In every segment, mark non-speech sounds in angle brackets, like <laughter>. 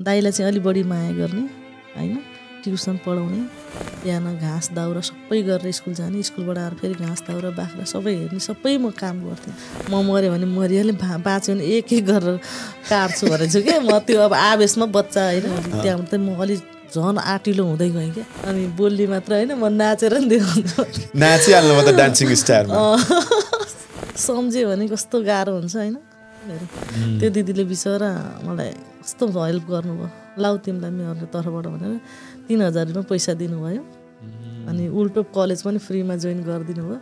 दाइलाई चाहिँ अलिक बढी माया गर्ने होइन? ट्युसन पढाउने बिहान घाँस दाउरा सबै गरेर स्कुल जाने स्कुलबाट आएर फेरि घाँस दाउरा बाख्रा सबै हेर्ने सबै म काम गर्थेँ। म मऱ्यो भने मरिहालेँ भा बाँच्यो भने एक एक गरेर काट्छु भनेको छु क्या। म त्यो अब आवेशमा बच्चा होइन? त्यहाँबाट चाहिँ म अलिक झन् आँटिलो हुँदै गएँ क्या। अनि बोल्ने मात्र होइन म नाचेर नि देखाउँछु। नाचिहाल्नु त डान्सिङ स्टारमा <laughs> सम्झ्यो भने कस्तो गाह्रो हुन्छ होइन? त्यो दिदीले बिचरा मलाई कस्तो हेल्प गर्नुभयो। लाउ तिमीलाई मेरो तर्फबाट भनेर तिन हजार रुपियाँ पैसा दिनुभयो। अनि उल्टो कलेज पनि फ्रीमा जोइन गरिदिनु भयो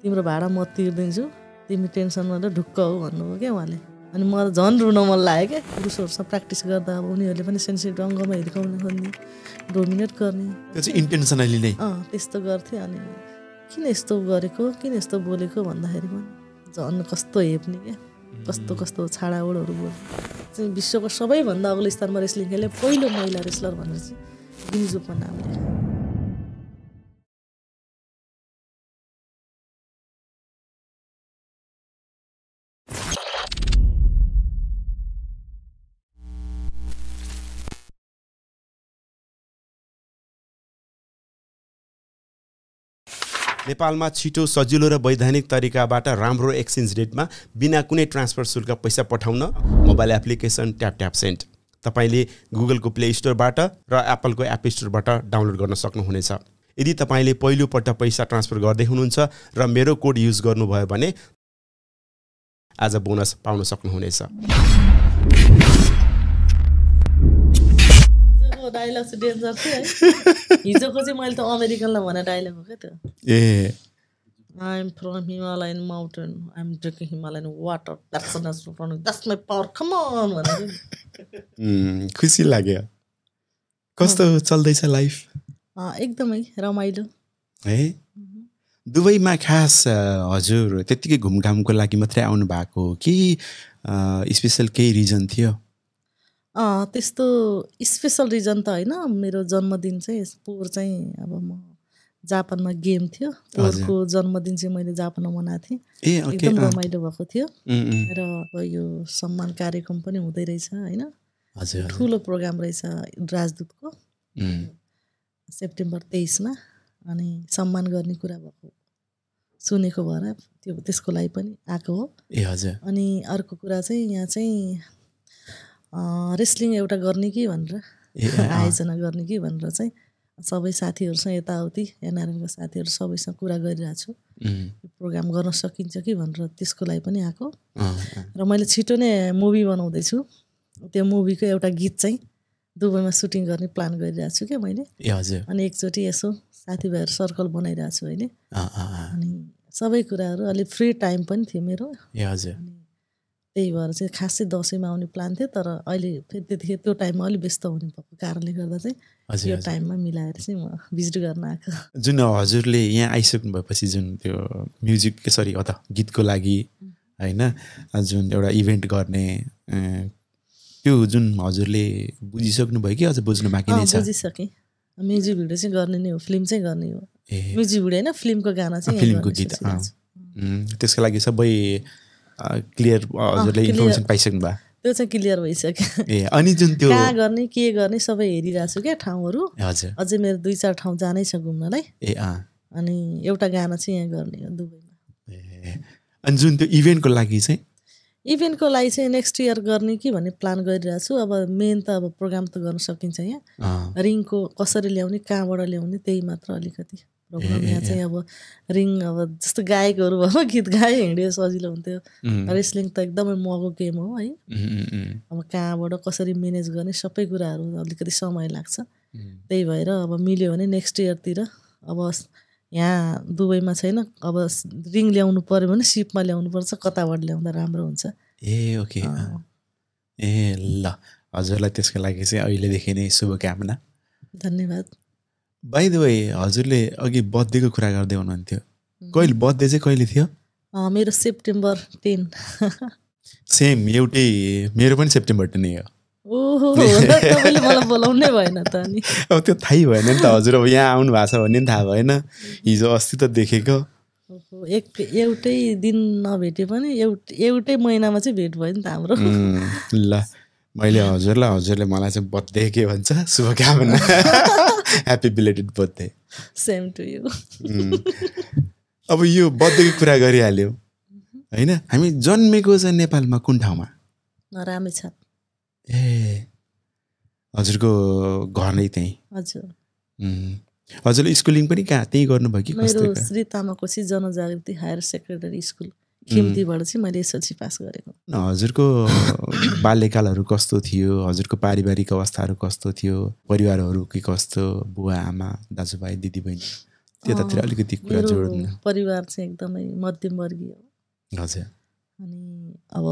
तिम्रो भाडा म तिर्दिन्छु। तिमी टेन्सन गरेर ढुक्क हो भन्नुभयो क्या उहाँले। अनि मलाई झन् रुन मन लाग्यो क्या। पुरुषहरूसँग प्र्याक्टिस गर्दा अब उनीहरूले पनि सेन्सिटिभ अङ्गमा हिर्काउन खोज्ने डोमिनेट गर्ने। इन्टेन्सनली नै। अँ त्यस्तो गर्थेँ अनि किन यस्तो गरेको किन यस्तो बोलेको भन्दाखेरि पनि झन् कस्तो हेप्ने क्या। कस्तो कस्तो छाडाओडहरू बोल्ने चाहिँ विश्वको सबैभन्दा अग्लो स्तरमा रेस्लिङ खेले पहिलो महिला रेस्लर भनेर चाहिँ गिन्जुपमा नाम लिएर नेपालमा छिटो सजिलो र वैधानिक तरिकाबाट राम्रो एक्सचेन्ज रेटमा बिना कुनै ट्रान्सफर शुल्क पैसा पठाउन mobile application tap tap sent तपाईँले गुगलको प्ले स्टोरबाट र एप्पलको एप स्टोरबाट डाउनलोड गर्न सक्नुहुनेछ। यदि तपाईँले पहिलोपल्ट पैसा ट्रान्सफर गर्दै हुनुहुन्छ र मेरो कोड युज गर्नुभयो भने आज बोनस पाउन सक्नुहुनेछ। हिजोको डाइलग चाहिँ डेन्जर थियो है हिजोको चाहिँ मैले त अमेरिकनलाई भने डाइलग हो क्या त्यो ए mountain. I'm drinking Himalayan water. That's the natural product. That's my power. Come on भनेर खुसी लाग्यो कस्तो चल्दैछ लाइफ एकदमै रमाइलो है दुबईमा खास हजुर त्यत्तिकै घुमघामको लागि मात्रै आउनु भएको हो कि स्पेसल केही रिजन थियो त्यस्तो स्पेसल रिजन त होइन। मेरो जन्मदिन चाहिँ पोहोर चाहिँ अब म जापानमा गेम थियो। पोहोरको जन्मदिन चाहिँ मैले जापानमा मनाएको थिएँ। एकदम रमाइलो भएको थियो। र अब यो सम्मान कार्यक्रम पनि हुँदै रहेछ होइन। ठुलो प्रोग्राम रहेछ राजदूतको। सेप्टेम्बर तेइसमा। अनि सम्मान गर्ने कुरा भएको सुनेको भएर त्यो त्यसको लागि पनि आएको हो। ए हजुर। अनि अर्को कुरा चाहिँ यहाँ चाहिँ रेस्लिङ एउटा गर्ने कि भनेर। आयोजना गर्ने कि भनेर चाहिँ सबै साथीहरूसँग यताउति एनआरएनका साथीहरू सबैसँग कुरा गरिरहेको छु। प्रोग्राम गर्न सकिन्छ कि भनेर त्यसको लागि पनि आएको। र मैले छिटो नै मुभी बनाउँदैछु त्यो मुभीको एउटा गीत चाहिँ दुबईमा सुटिङ गर्ने प्लान गरिरहेको छु क्या मैले। अनि एकचोटि यसो साथीभाइहरू सर्कल बनाइरहेको छु अहिले। अनि सबै कुराहरू अलिक फ्री टाइम पनि थियो मेरो। ए हजुर। अनि त्यही भएर चाहिँ खासै दसैँमा आउने प्लान थियो तर अहिले फेरि त्यतिखेर त्यो टाइममा अलिक व्यस्त हुने भएको कारणले गर्दा चाहिँ यो। टाइममा मिलाएर चाहिँ म भिजिट गर्न आएको। जुन हजुरले यहाँ आइसक्नु भएपछि जुन त्यो म्युजिक सरी हो त गीतको लागि होइन जुन एउटा इभेन्ट गर्ने त्यो जुन हजुरले बुझिसक्नु भयो कि अझ बुझ्नु बाँकी नै छ? बुझिसकेँ। म्युजिक भिडियो चाहिँ गर्ने नै हो फिल्म चाहिँ गर्ने हो। म्युजिक भिडियो होइन फिल्मको गाना चाहिँ फिल्मको गीत, त्यसको लागि सबै क्लियर हजुरले। इन्फर्मेसन पाइसक्नु भयो। त्यो चाहिँ क्लियर भइसक्यो। ए अनि जुन त्यो कहाँ गर्ने के गर्ने सबै हेरिरहेको छु क्या ठाउँहरू। हजुर। अझै मेरो दुई चार ठाउँ जानै छ घुम्नलाई। ए अँ। अनि एउटा गाना चाहिँ यहाँ गर्ने हो दुबईमा। ए अनि जुन त्यो इभेन्टको लागि चाहिँ? इभेन्टको लागि चाहिँ नेक्स्ट इयर गर्ने कि भन्ने प्लान गरिरहेको छु। अब मेन त अब प्रोग्राम त गर्न सकिन्छ यहाँ। रिङको कसरी ल्याउने कहाँबाट ल्याउने त्यही मात्र अलिकति। प्रोग्राम यहाँ चाहिँ अब रिङ अब जस्तो गायकहरू भयो गीत गाए हिँड्यो सजिलो हुन्थ्यो। रेस्लिङ त एकदमै महँगो गेम हो है। अब कहाँबाट कसरी म्यानेज गर्ने सबै कुराहरू अलिकति समय लाग्छ। त्यही भएर अब मिल्यो भने नेक्स्ट इयरतिर अब यहाँ दुबईमा छैन अब रिङ ल्याउनु पऱ्यो भने सिपमा ल्याउनु पर्छ कताबाट ल्याउँदा राम्रो हुन्छ। ए ओके। ए ल। हजुरलाई त्यसको लागि चाहिँ अहिलेदेखि नै शुभकामना। धन्यवाद। बाई द वे हजुरले अघि बर्थडेको कुरा गर्दै हुनुहुन्थ्यो। कहिले? बर्थडे चाहिँ कहिले थियो? मेरो सेप्टेम्बर टेन सेम एउटै मेरो पनि सेप्टेम्बर टेन नै हो ओहो मलाई बोलाउनै भएन त अनि। <laughs> अब त्यो थाहै भएन नि त हजुर अब यहाँ आउनु भएको छ भन्ने पनि थाहा भएन। हिजो अस्ति त देखेको। ओहो, एक एउटै दिन नभेटे पनि एउट एउटै महिनामा चाहिँ भेट भयो नि त हाम्रो। ल। मैले हजुरलाई हजुरले मलाई चाहिँ बर्थडे के भन्छ? शुभकामना। Happy belated birthday same to you अब यो बर्थडेको कुरा गरिहाल्यो। होइन? हामी जन्मेको चाहिँ नेपालमा कुन ठाउँमा? ए हजुरको घर नै त्यहीँ। हजुर. हजुरले स्कुलिङ पनि कहाँ त्यहीँ गर्नुभयो कि मेरो? Shri Tamakoshi Janajagriti higher secondary school. खिम्तीबाट चाहिँ मैले एसएलसी पास गरेको। न, हजुरको <coughs> बाल्यकालहरू कस्तो थियो? हजुरको पारिवारिक अवस्थाहरू कस्तो थियो? परिवारहरू के कस्तो? बुवा आमा दाजुभाइ दिदीबहिनी? त्यतातिर अलिकति कुरा जोड्नु परिवार चाहिँ एकदमै मध्यमवर्गीय हजुर। अनि अब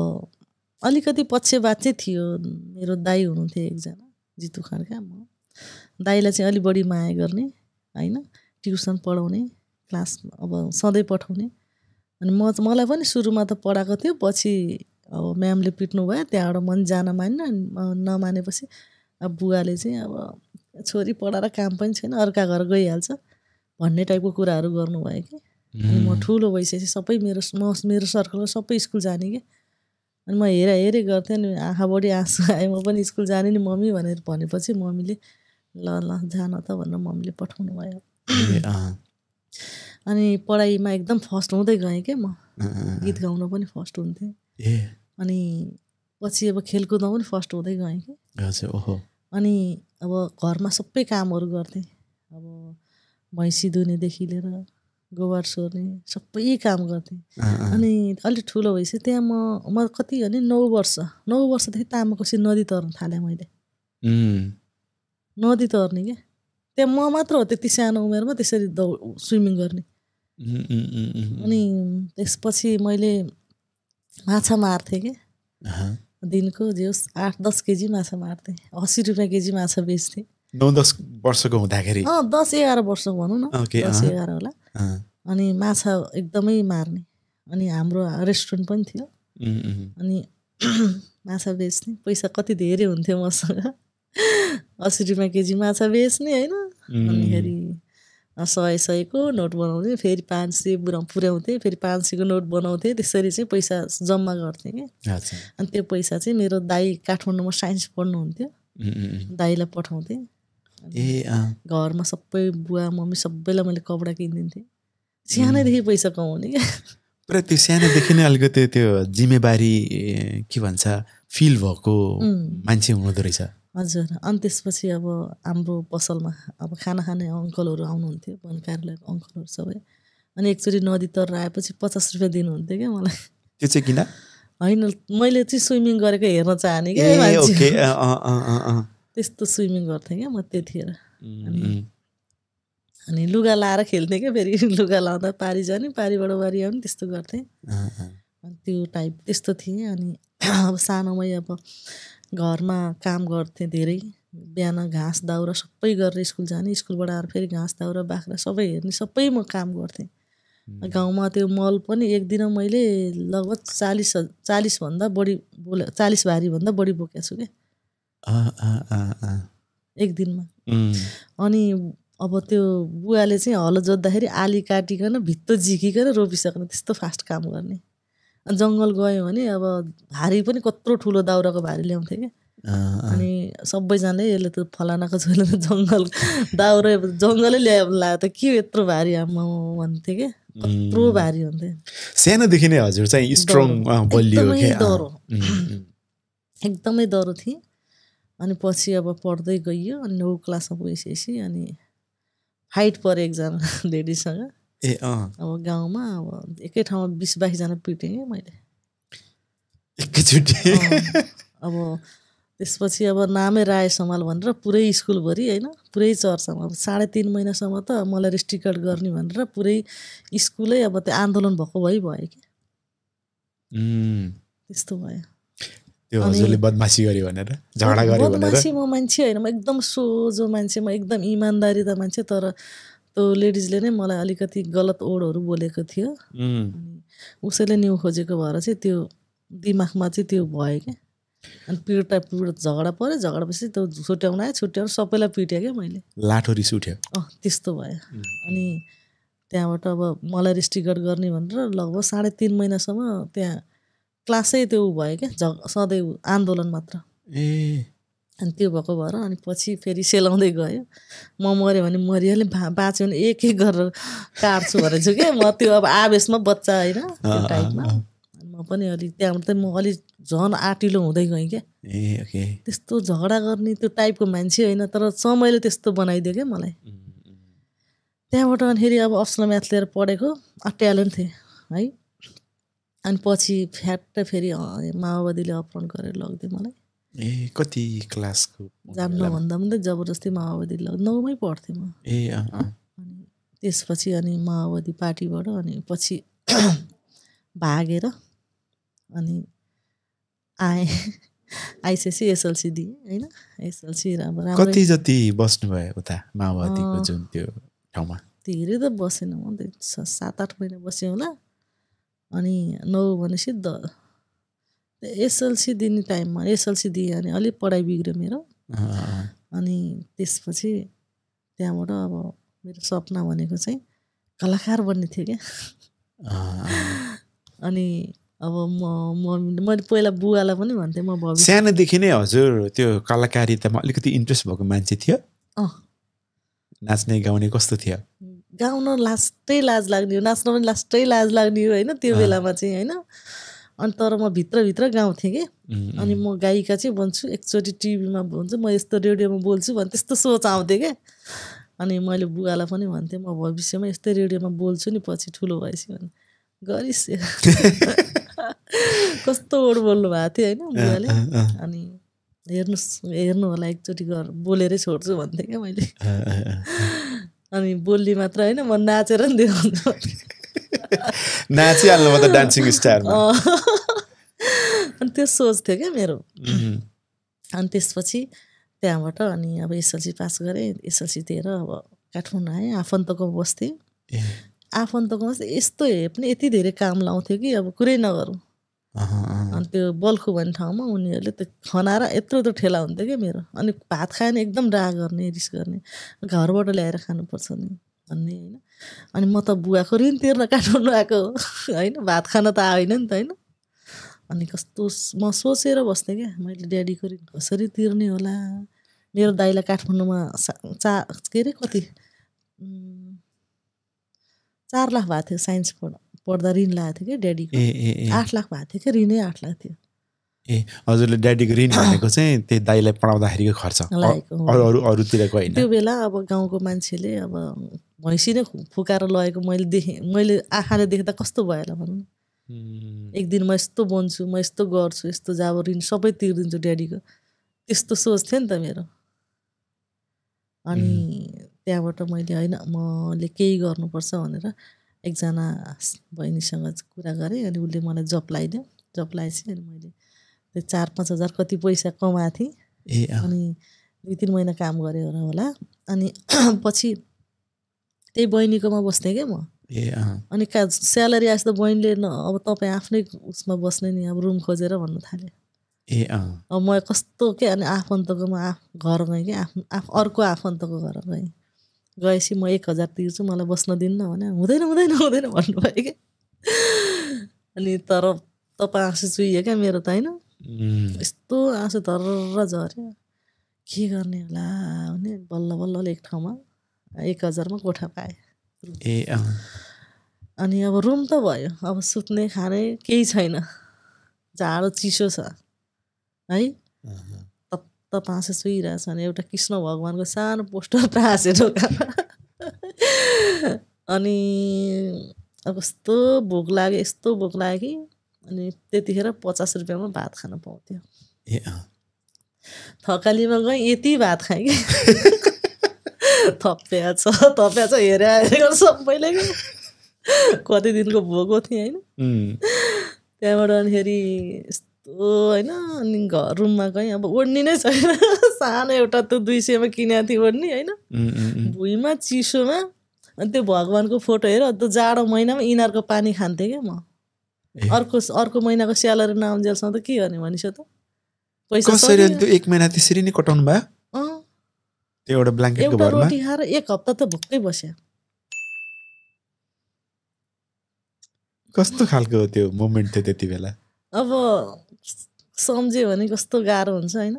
अलिकति पक्षपात चाहिँ थियो मेरो दाई हुनुहुन्थ्यो एकजना जितु खड्का म। दाईलाई चाहिँ अलिक बढी माया गर्ने होइन? ट्युसन पढाउने क्लास अब सधैँ पठाउने। अनि म मलाई पनि सुरुमा त पढाएको थियो पछि अब म्यामले पिट्नु भयो त्यहाँबाट मन जान मान्न नमानेपछि अब बुवाले चाहिँ अब छोरी पढाएर काम पनि छैन अर्का घर गइहाल्छ भन्ने टाइपको कुराहरू गर्नुभयो कि। अनि म ठुलो भइसकेपछि सबै मेरो म मेरो सर्कलको सबै स्कुल जाने कि। अनि म हेरा हेरे गर्थेँ अनि आँखा बढी आँसु आयो म पनि स्कुल जाने नि मम्मी भनेर भनेपछि मम्मीले ल ल जान त भनेर मम्मीले पठाउनु भयो। अनि पढाइमा एकदम फर्स्ट हुँदै गएँ क्या म। <laughs> गीत गाउन पनि फर्स्ट हुन्थेँ। ए। अनि पछि अब खेलकुदमा पनि फर्स्ट हुँदै गएँ कि। ओहो। अनि अब घरमा सबै कामहरू गर्थेँ। अब भैँसी दुनेदेखि लिएर गोबर सोर्ने सबै काम गर्थेँ। अनि अलिक ठुलो भएपछि त्यहाँ म म कति भने नौ वर्ष नौ वर्षदेखि तामाकोसी नदी तर्न थालेँ मैले। नदी तर्ने क्या। त्यहाँ म मात्र हो त्यति सानो उमेरमा त्यसरी दौ स्विमिङ गर्ने। अनि त्यसपछि मैले माछा मार्थेँ क्या अँ, दिनको जे होस् आठ दस केजी माछा मार्थेँ असी रुपियाँ केजी माछा बेच्थेँ नौ दस वर्षको हुँदाखेरि दस एघार वर्ष भनौँ न दस। एघार होला अनि माछा एकदमै मार्ने अनि हाम्रो रेस्टुरेन्ट पनि थियो अनि माछा बेच्ने पैसा कति धेरै हुन्थ्यो मसँग असी रुपियाँ केजी माछा बेच्ने होइन अनिखेरि सय सयको नोट बनाउँथेँ फेरि पाँच सय पुरा पुर्याउँथेँ फेरि पाँच सयको नोट बनाउँथेँ त्यसरी चाहिँ पैसा जम्मा गर्थेँ कि अनि त्यो पैसा चाहिँ मेरो दाई काठमाडौँमा साइन्स पढ्नुहुन्थ्यो. दाईलाई पठाउँथेँ। ए घरमा सबै बुवा मम्मी सबैलाई मैले कपडा किनिदिन्थेँ। सानैदेखि पैसा कमाउने क्या। पुरा त्यो सानोदेखि नै अलिकति त्यो जिम्मेवारी के भन्छ फिल भएको. मान्छे हुँदो रहेछ। हजुर अनि त्यसपछि अब हाम्रो पसलमा अब खाना खाने अङ्कलहरू आउनुहुन्थ्यो वन कार्यालयको अङ्कलहरू सबै। अनि एकचोटि नदी तर आएपछि पचास रुपियाँ दिनुहुन्थ्यो क्या मलाई। त्यो चाहिँ किन? होइन मैले चाहिँ स्विमिङ गरेको हेर्न चाहने क्या. त्यस्तो स्विमिङ गर्थेँ क्या म त्यतिखेर. अनि लुगा लाएर खेल्थेँ क्या फेरि <laughs> लुगा लाउँदा पारी जाने पारीबाट वारी आउने त्यस्तो गर्थेँ. अनि त्यो टाइप त्यस्तो थिएँ। अनि <clears throat> अब सानोमै अब घरमा काम गर्थेँ धेरै बिहान घाँस दाउरा सबै गरेर स्कुल जाने स्कुलबाट आएर फेरि घाँस दाउरा बाख्रा सबै हेर्ने सबै म काम गर्थेँ। गाउँमा त्यो मल पनि एक दिन मैले लगभग चालिस चालिसभन्दा बढी बोले चालिस भारीभन्दा बढी बोकेको छु क्या. एक दिनमा अनि अब त्यो बुवाले चाहिँ हलो जोत्दाखेरि आली काटिकन भित्तो झिकिकन रोपिसक्ने त्यस्तो फास्ट काम गर्ने। जङ्गल गयो भने अब भारी पनि कत्रो ठुलो दाउराको भारी ल्याउँथेँ क्या. अनि सबैजनाले यसले त फलानाको छोरीले त जङ्गल दाउरा जङ्गलै ल्यायो ल्यायो त के यत्रो भारी आम्मा भन्थे क्या। कत्रो भारी हुन्थ्यो सानोदेखि नै हजुर चाहिँ स्ट्रङ एकदमै उम्. एकदमै डरो थिएँ। अनि पछि अब पढ्दै गइयो अनि नौ क्लासमा पुगिसकेपछि अनि फाइट पऱ्यो एकजना <laughs> लेडिजसँग। ए अँ अब गाउँमा अब एकै ठाउँमा बिस बाइसजना पिटेँ क्या मैले एकैचोटि अब त्यसपछि अब नामै राय समाल भनेर पुरै स्कुलभरि होइन पुरै चर्चामा अब साढे तिन महिनासम्म त मलाई रेस्ट्रिक्ट गर्ने भनेर पुरै स्कुलै अब त्यो आन्दोलन भएको भइ भयो कि. त्यस्तो भयो त्यो हजुरले बदमासी गर्यो भनेर झगडा भनेर बदमासी म मान्छे होइन म एकदम सोझो मान्छे म एकदम इमान्दारी त मान्छे तर त्यो लेडिजले नै मलाई अलिकति गलत ओडहरू बोलेको थियो. अनि उसैले न्यु खोजेको भएर चाहिँ त्यो दिमागमा चाहिँ त्यो भयो क्या अनि पिर्टा पिर्ट झगडा पऱ्यो। झगडापछि त्यो छुट्याउन आयो छुट्याउनु सबैलाई पिट्यो क्या मैले? लाठो रिस उठ्यो। अँ त्यस्तो भयो। अनि त्यहाँबाट अब मलाई रेस्ट्रिक्ट गर्ने भनेर लगभग साढे तिन महिनासम्म त्यहाँ क्लासै त्यो भयो क्या झग सधैँ आन्दोलन मात्र। ए। अनि त्यो भएको भएर अनि पछि फेरि सेलाउँदै गयो। म मऱ्यो भने मरिहालेँ भा बाँच्यो भने एक एक गरेर काट्छु भनेको छु क्या। म त्यो अब आवेशमा बच्चा होइन त्यो टाइपमा। म पनि अलिक त्यहाँबाट चाहिँ म अलिक झन् आँटिलो हुँदै गएँ क्या। ए ओके। त्यस्तो झगडा गर्ने त्यो टाइपको मान्छे होइन तर समयले त्यस्तो बनाइदियो क्या मलाई। त्यहाँबाट अनि फेरि अब अप्सनल म्याथ लिएर पढेको ट्यालेन्ट थिएँ है। अनि पछि फ्याट फेरि माओवादीले अपहरण गरेर लगिदियो मलाई। ए कति क्लासको जान्न भन्दा पनि जबरजस्ती माओवादी लग नौमै पढ्थेँ म ए। अनि त्यसपछि अनि माओवादी पार्टीबाट अनि पछि भागेर अनि आएँ आइसिएससी एसएलसी दिएँ होइन एसएलसी राम्रै कति जति बस्नुभयो उता माओवादीको। जुन त्यो ठाउँमा धेरै त बसेन म सात आठ महिना बसेँ होला अनि नौ भनेपछि द एसएलसी दिने टाइममा एसएलसी दिएँ अनि अलिक पढाइ बिग्रियो मेरो। अनि त्यसपछि त्यहाँबाट अब मेरो सपना भनेको चाहिँ कलाकार बन्ने थियो क्या। अनि अब म म मैले पहिला बुवालाई पनि भन्थेँ म भविष्य सानोदेखि नै हजुर त्यो कलाकारितामा अलिकति इन्ट्रेस्ट भएको मान्छे थियो। अँ। नाच्ने गाउने कस्तो थियो? गाउन लास्टै लाज लाग्ने हो नाच्न पनि लास्टै लाज लाग्ने हो होइन त्यो। बेलामा चाहिँ होइन। अनि तर म भित्रभित्र गाउँथेँ कि। अनि म गायिका चाहिँ बन्छु एकचोटि टिभीमा भन्छु म यस्तो रेडियोमा बोल्छु भने त्यस्तो सोच आउँथ्यो क्या। अनि मैले बुवालाई पनि भन्थेँ म भविष्यमा यस्तै रेडियोमा बोल्छु नि पछि ठुलो भएपछि भने गरिस्। <laughs> कस्तो ओड बोल्नु भएको थियो होइन बुवाले। अनि हेर्नुहोस् हेर्नु होला एकचोटि गर बोलेरै छोड्छु भन्थेँ क्या मैले। अनि बोल्ने मात्र होइन म नाचेर नि देखाउँछु नाचिहाल्नु म त डान्सिङ स्टारमा। अनि त्यो सोच थियो क्या मेरो। उम्, अनि त्यसपछि त्यहाँबाट अनि अब एसएलसी पास गरेँ एसएलसी दिएर अब काठमाडौँ आएँ आफन्तको बस्थेँ। आफन्तको बस्थेँ यस्तो हेप्ने यति धेरै काम लाउँथ्यो कि अब कुरै नगरौँ। अनि त्यो बल्खु भन्ने ठाउँमा उनीहरूले त्यो खनाएर यत्रो यत्रो ठेला हुन्थ्यो क्या मेरो। अनि भात खायो भने एकदम डा गर्ने रिस गर्ने घरबाट ल्याएर खानुपर्छ नि। भन्ने होइन। अनि म त बुवाको ऋण तिर्न काठमाडौँ आएको होइन? भात खान त आएन नि त होइन? अनि कस्तो म सोचेर बस्थेँ क्या मैले ड्याडीको ऋण कसरी तिर्ने होला? मेरो दाइलाई काठमाडौँमा सा- चा के अरे कति? चार लाख भएको थियो साइन्स पढ पढ्दा ऋण लागेको थियो क्या ड्याडीको। आठ लाख भएको थियो क्या ऋणै आठ लाख थियो। ए हजुरले ड्याडीको ऋण भनेको चाहिँ त्यही दाइलाई पढाउँदाखेरिको खर्च। अरू अरूतिरको होइन। त्यो बेला अब गाउँको मान्छेले अब भैँसी नै फुकाएर लगेको मैले देखेँ मैले आँखाले देख्दा कस्तो भयो होला भनौँ न। एक दिन म यस्तो बन्छु म यस्तो गर्छु यस्तो जाब ऋण सबै तिर्दिन्छु ड्याडीको। त्यस्तो सोच थियो नि त मेरो। अनि त्यहाँबाट मैले होइन मैले केही गर्नुपर्छ भनेर एकजना बहिनीसँग कुरा गरेँ अनि उसले मलाई जब लगाइदियो। जब लगाएपछि अनि मैले त्यो चार पाँच हजार कति पैसा कमाएको थिएँ। अनि दुई तिन महिना काम गरेँ होला। अनि <clears throat> पछि त्यही बहिनीकोमा बस्थेँ क्या म। ए अनि का स्यालेरी आएछ त बहिनीले न अब तपाईँ आफ्नै उसमा बस्ने नि अब रुम खोजेर भन्नु थाल्यो। ए अब म कस्तो के अनि आफन्तकोमा आफ घर गएँ कि आफ्नो आफ अर्को आफन्तको घर गएँ। गएपछि म एक हजार तिर्छु मलाई बस्न दिन्न भने हुँदैन हुँदैन हुँदैन भन्नुभयो क्या अनि तर तपाईँ आँसु चुइयो क्या मेरो त होइन। यस्तो आँसु धर्र झऱ्यो के गर्ने होला भने बल्ल बल्ल एक ठाउँमा एक हजारमा कोठा पाएँ। ए अनि अब रुम त भयो अब सुत्ने खाने केही छैन। जाडो चिसो छ है? तप्त पाँसे सुइरहेछ भने एउटा कृष्ण भगवान्को सानो पोस्टर <laughs> प्रासे ढोकामा अनि अब कस्तो भोक लाग्यो यस्तो भोक लाग्यो कि अनि त्यतिखेर पचास रुपियाँमा भात खान पाउँथ्यो। थकालीमा गएँ यति भात खाएँ कि। <laughs> थप्या छ थप्या छ हेरे सबैले कति दिनको भोको थिएँ होइन त्यहाँबाट अनिखेरि यस्तो होइन अनि घर रुममा गएँ अब ओढ्नी नै छैन सानो एउटा त्यो दुई सयमा किनेको थिएँ ओढ्नी होइन भुइँमा चिसोमा अनि त्यो भगवान्को फोटो हेर त्यो जाडो महिनामा इनारको पानी खान्थेँ क्या म अर्को अर्को महिनाको स्यालेरी नआउन्जेलसम्म त के गर्ने भनिस त पैसा एक महिना त्यसरी नै कटाउनु भयो त्यो एउटा ब्ल्याङ्केटको भरमा रोटी खाएर एक हप्ता त भुक्कै बस्यो। कस्तो खालको त्यो मोमेन्ट थियो त्यति बेला? अब सम्झ्यो भने कस्तो गाह्रो हुन्छ होइन?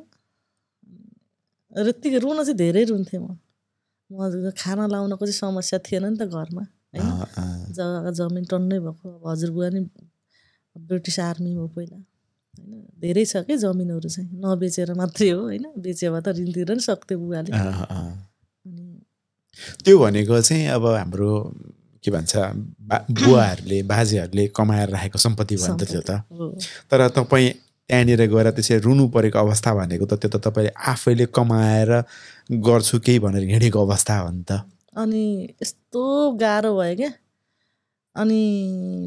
र यत्तिकै रुन चाहिँ धेरै रुन्थेँ म। म खाना लाउनको चाहिँ समस्या थिएन नि त घरमा होइन? अँ, अँ। जग्गा जमिन टन्नै भएको अब हजुरबुवा नि ब्रिटिस आर्मी हो पहिला। होइन? धेरै छ कि जमिनहरू चाहिँ? नबेचेर मात्रै हो होइन? बेच्यो भए त ऋण तिर्न नि सक्थ्यो बुवाले त्यो भनेको चाहिँ अब हाम्रो के भन्छ बा बुवाहरूले बाजेहरूले कमाएर राखेको सम्पत्ति भयो नि त त्यो त। हो। तर तपाईँ त्यहाँनिर गएर त्यसरी रुनु परेको अवस्था भनेको त त्यो त तपाईँले आफैले कमाएर गर्छु केही भनेर हिँडेको अवस्था हो नि त। अनि यस्तो गाह्रो भयो क्या। अनि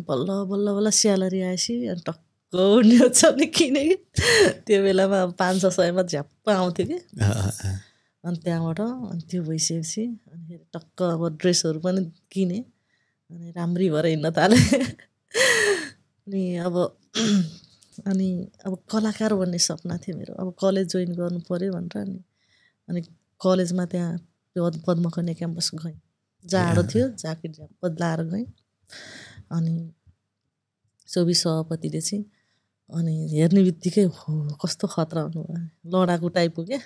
बल्ल बल्ल बल्ल स्यालेरी आएपछि अनि टक्क उड्ने नि किने कि त्यो बेलामा अब पाँच छ सयमा झ्याप्प आउँथ्यो कि। अनि त्यहाँबाट अनि त्यो भइसकेपछि अनि फेरि टक्क अब ड्रेसहरू पनि किने अनि राम्री भएर हिँड्न थालेँ अनि अब अनि अब कलाकार बन्ने सपना थियो मेरो अब कलेज जोइन गर्नु पऱ्यो भनेर अनि अनि कलेजमा त्यहाँ पद पद्मकन्या क्याम्पस गएँ जाडो थियो ज्याकेट ज्याप बदलाएर गएँ अनि सोभि सभापतिले चाहिँ अनि हेर्ने बित्तिकै हो कस्तो खतरा हुनुभयो लडाकु टाइपको क्या।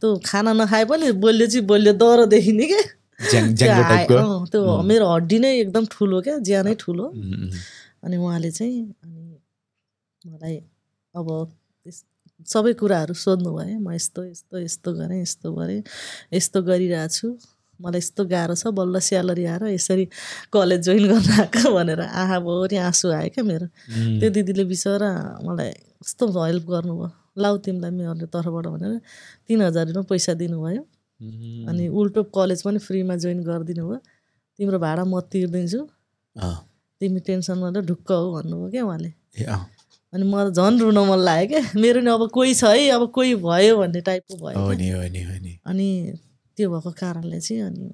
त्यो खाना नखाए पनि बोल्यो चाहिँ बोल्यो डह्रो देखिने क्या ज्याङ त्यो मेरो हड्डी नै एकदम ठुलो क्या ज्यानै ठुलो। अनि उहाँले चाहिँ अनि मलाई अब सबै कुराहरू सोध्नु भयो म यस्तो यस्तो यस्तो गरेँ यस्तो गरेँ यस्तो गरिरहेको छु मलाई यस्तो गाह्रो छ बल्ल स्यालेरी आएर यसरी कलेज जोइन गर्न आएको भनेर आहा भोरि आँसु आयो क्या मेरो। त्यो दिदीले बिचरा मलाई कस्तो हेल्प गर्नुभयो। लाउ तिमीलाई मेरो तर्फबाट भनेर तिन हजार रुपियाँ पैसा दिनुभयो। अनि उल्टो कलेज पनि फ्रीमा जोइन गरिदिनु भयो। तिम्रो भाडा म तिर्दिन्छु। तिमी टेन्सन गरेर ढुक्क हो भन्नुभयो क्या उहाँले। अनि मलाई झन् रुन मन लाग्यो क्या। मेरो नि अब कोही छ है अब कोही भयो भन्ने टाइपको भयो अनि त्यो भएको कारणले चाहिँ अनि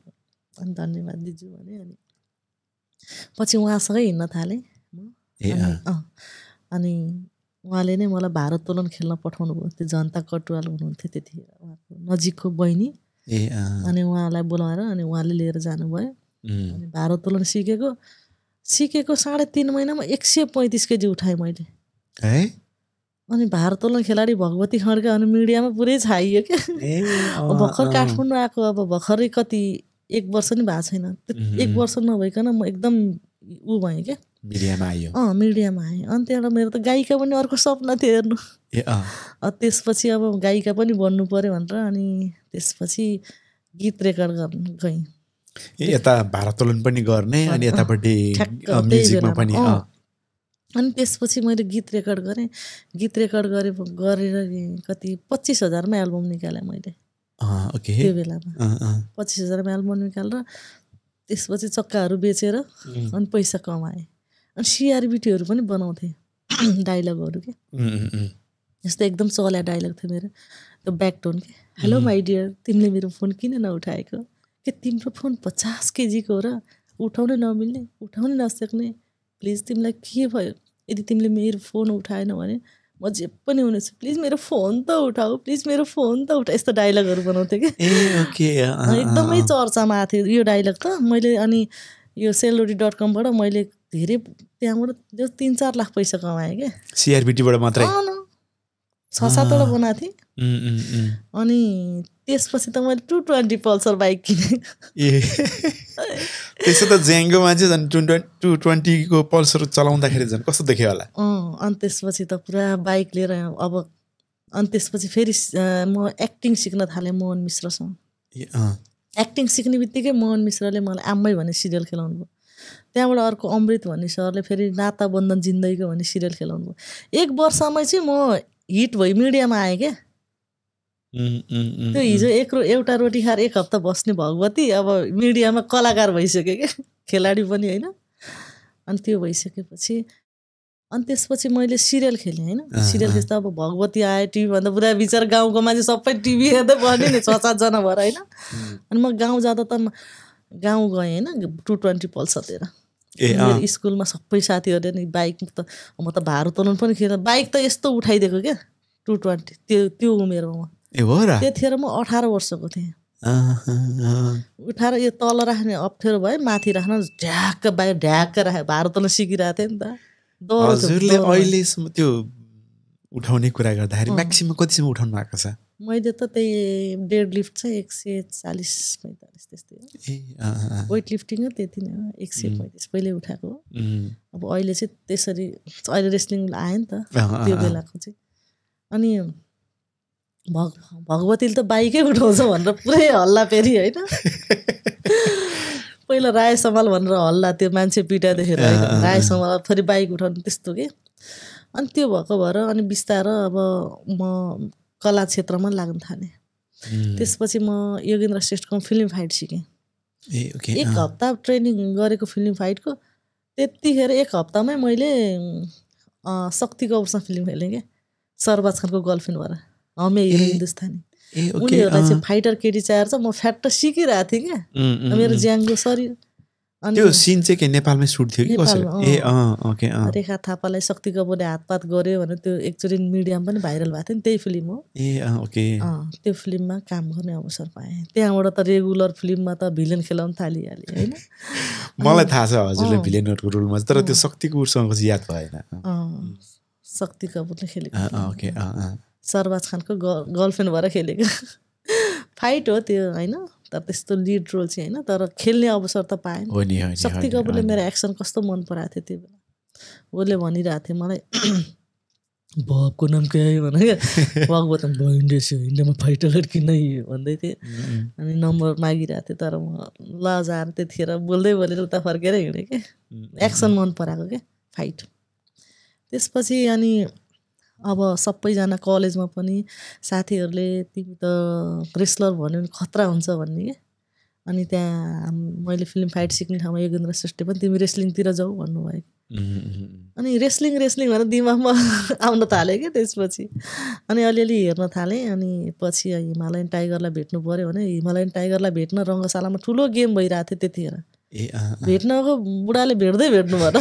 अनि धन्यवाद दिजु भने अनि पछि उहाँसँगै हिँड्न थालेँ म अनि उहाँले नै मलाई भारोत्तोलन खेल्न पठाउनु भयो त्यो जनता कटुवाल हुनुहुन्थ्यो त्यतिखेर उहाँको नजिकको बहिनी अनि उहाँलाई बोलाएर अनि उहाँले लिएर जानुभयो अनि भारोत्तोलन सिकेको सिकेको साढे तिन महिनामा एक सय पैँतिस केजी उठाएँ मैले है अनि भारोत्तोलन खेलाडी भगवती खड्का अनि मिडियामा पुरै छाइयो क्या। भर्खर काठमाडौँ आएको अब भर्खरै कति एक वर्ष नि भएको छैन। एक वर्ष नभइकन म एकदम ऊ भएँ क्या। मिडियामा आयो अँ मिडियामा आएँ। अनि त्यहाँबाट मेरो त गायिका पनि अर्को सपना थियो हेर्नु। त्यसपछि अब गायिका पनि बन्नु पऱ्यो भनेर अनि त्यसपछि गीत रेकर्ड गर्न गएँ। यता भारोत्तोलन पनि गर्ने अनि यतापट्टि म्युजिकमा पनि अनि त्यसपछि मैले गीत रेकर्ड गरेँ। गीत रेकर्ड गरे गरेर कति पच्चिस हजारमा एल्बम निकालेँ मैले। ओके। त्यो बेलामा। पच्चिस हजारमा एल्बम निकालेर त्यसपछि चक्काहरू बेचेर अनि पैसा कमाएँ। अनि सिआरबिटीहरू पनि बनाउँथेँ <clears throat> डाइलगहरू के। जस्तो एकदम चल्या डाइलग थियो मेरो। त्यो ब्याकटोन के। हेलो माई डियर तिमीले मेरो फोन किन नउठाएको? के तिम्रो फोन पचास केजीको हो र उठाउनै नमिल्ने उठाउनै नसक्ने? प्लिज तिमीलाई के भयो यदि तिमीले मेरो फोन उठाएन भने म जे पनि हुनेछ प्लिज मेरो फोन त उठाऊ प्लिज मेरो फोन त उठा यस्तो डाइलगहरू बनाउँथेँ कि एकदमै चर्चामा आएको थियो यो डाइलग त मैले अनि यो सेलरोटी डट कमबाट मैले धेरै त्यहाँबाट जो तिन चार लाख पैसा कमाएँ क्या। सिआरबिटीबाट मात्रै। छ सातवटा बनाएको थिएँ। अनि त्यसपछि त मैले टु ट्वेन्टी पल्सर बाइक किनेँ। ए। त्यसो त ज्याङ्गो मान्छे झन् टु टु ट्वेन्टीको पल्सर चलाउँदाखेरि झन् कस्तो देख्यो होला? अँ अनि त्यसपछि त पुरा बाइक लिएर अब अनि त्यसपछि फेरि म एक्टिङ सिक्न थालेँ मोहन मिश्रसँग। एक्टिङ सिक्ने बित्तिकै मोहन मिश्रले मलाई आम्मै भन्ने सिरियल खेलाउनु भयो त्यहाँबाट अर्को अमृत भन्ने सरले फेरि नाता बन्धन जिन्दगीको भन्ने सिरियल खेलाउनु भयो एक वर्षमै चाहिँ म हिट भई मिडियामा आएँ क्या। त्यो हिजो एक रो एउटा रोटी खाएर एक हप्ता बस्ने भगवती अब मिडियामा कलाकार भइसक्यो क्या खेलाडी पनि होइन। अनि त्यो भइसकेपछि अनि त्यसपछि मैले सिरियल खेलेँ होइन। सिरियल खेल्दा अब भगवती आयो टिभीभन्दा पुरा विचार गाउँको मान्छे सबै टिभी हेर्दै बन्यो नि छ सातजना भएर होइन। अनि म गाउँ जाँदा त गाउँ गएँ होइन टु ट्वेन्टी पल्सर लिएर। ए स्कुलमा सबै साथीहरूले नि बाइक त म त भारोत्तोलन पनि खेल बाइक त यस्तो उठाइदिएको क्या टु ट्वेन्टी त्यो त्यो उमेरमा म। त्यतिखेर म अठार वर्षको थिएँ। उठाएर यो तल राख्ने अप्ठ्यारो भयो माथि राख्न ढ्याक्क बाहिर ढ्याक्क राखे भारोत्तोलन सिकिरहेको थिएँ नि त। हजुरले। अहिलेसम्म त्यो उठाउने कुरा गर्दाखेरि म्याक्सिमम् कतिसम्म उठाउनु भएको छ? मैले त त्यही डेड लिफ्ट चाहिँ एक सय चालिस पैँतालिस त्यस्तै हो। वेट लिफ्टिङ त्यति नै हो एक सय पैँतिस पहिल्यै उठाएको हो। अब अहिले चाहिँ त्यसरी अहिले रेस्लिङ आयो नि त त्यो। बेलाको चाहिँ। अनि भग भगवतीले त बाइकै उठाउँछ भनेर पुरै हल्ला फेरि होइन? <laughs> पहिला राय समाल भनेर हल्ला त्यो मान्छे पिटा देखेर होइन? राय समाल फेरि बाइक उठाउनु त्यस्तो के? अनि त्यो भएको भएर अनि बिस्तारो अब म कला क्षेत्रमा लाग्न थालेँ। त्यसपछि म योगेन्द्र श्रेष्ठको फिल्म फाइट सिकेँ। एक हप्ता ट्रेनिङ गरेको फिल्म फाइटको त्यतिखेर एक हप्तामै मैले शक्ति कपुरसँग फिल्म खेलेँ क्या सरबाज खानको गर्लफ्रेन्ड भएर हमे हिरो हिन्दुस्तानी उनीहरूलाई चाहिँ फाइटर केटी चाहिएर चाहिँ म फ्याट सिकिरहेको थिएँ क्या। मेरो उम्। ज्याङको शरीर। त्यो सिन चाहिँ के नेपालमै सुट थियो कि कसरी? ए अँ। ओके अँ। रेखा थापालाई शक्ति कपुरले हातपात गर्यो भने त्यो एकचोटि मिडियामा पनि भाइरल भएको थियो नि त्यही फिल्म हो। ए अँ ओके। अँ, त्यो फिल्ममा काम गर्ने अवसर पाएँ। त्यहाँबाट त रेगुलर फिल्ममा त भिलेन खेलाउन थालिहालेँ होइन? <laughs> मलाई थाहा छ हजुरले। भिलेनहरूको रोलमा तर त्यो शक्तिको उसँग चाहिँ याद भएन। शक्ति कपुरले खेलेको ओके। सरबाज खानको गर्लफ्रेन्ड भएर खेलेको। <laughs> फाइट हो त्यो होइन? तर त्यस्तो लिड रोल चाहिँ होइन तर खेल्ने अवसर त पाएँ शक्ति कपुरले। मेरो एक्सन कस्तो मन पराएको थियो त्यो बेला? उसले भनिरहेको थियो मलाई <clears throat> भवको नाम के है भने क्या भगवत भयो इन्डिया इन्डियामा फाइटर किन भन्दै थिएँ। अनि नम्बर मागिरहेको थियो तर म लजार त्यतिखेर बोल्दै बोलेर उता फर्केर हिँडेँ क्या एक्सन मन पराएको क्या फाइट। त्यसपछि अनि अब सबैजना कलेजमा पनि साथीहरूले तिमी त रेस्लर भन्यो भने खतरा हुन्छ भन्ने क्या अनि त्यहाँ मैले फिल्म फाइट सिक्ने ठाउँमा योगेन्द्र श्रेष्ठ पनि तिमी रेस्लिङतिर जाऊ भन्नुभयो। अनि रेस्लिङ रेस्लिङ भनेर दिमागमा <laughs> आउन थाल्यो क्या त्यसपछि। अनि अलिअलि हेर्न थालेँ अनि पछि हिमालयन टाइगरलाई भेट्नु पऱ्यो भने हिमालयन टाइगरलाई भेट्न रङ्गशालामा ठुलो गेम भइरहेको थियो त्यतिखेर। ए। भेट्नको बुढाले भेट्दै भेट्नु भएर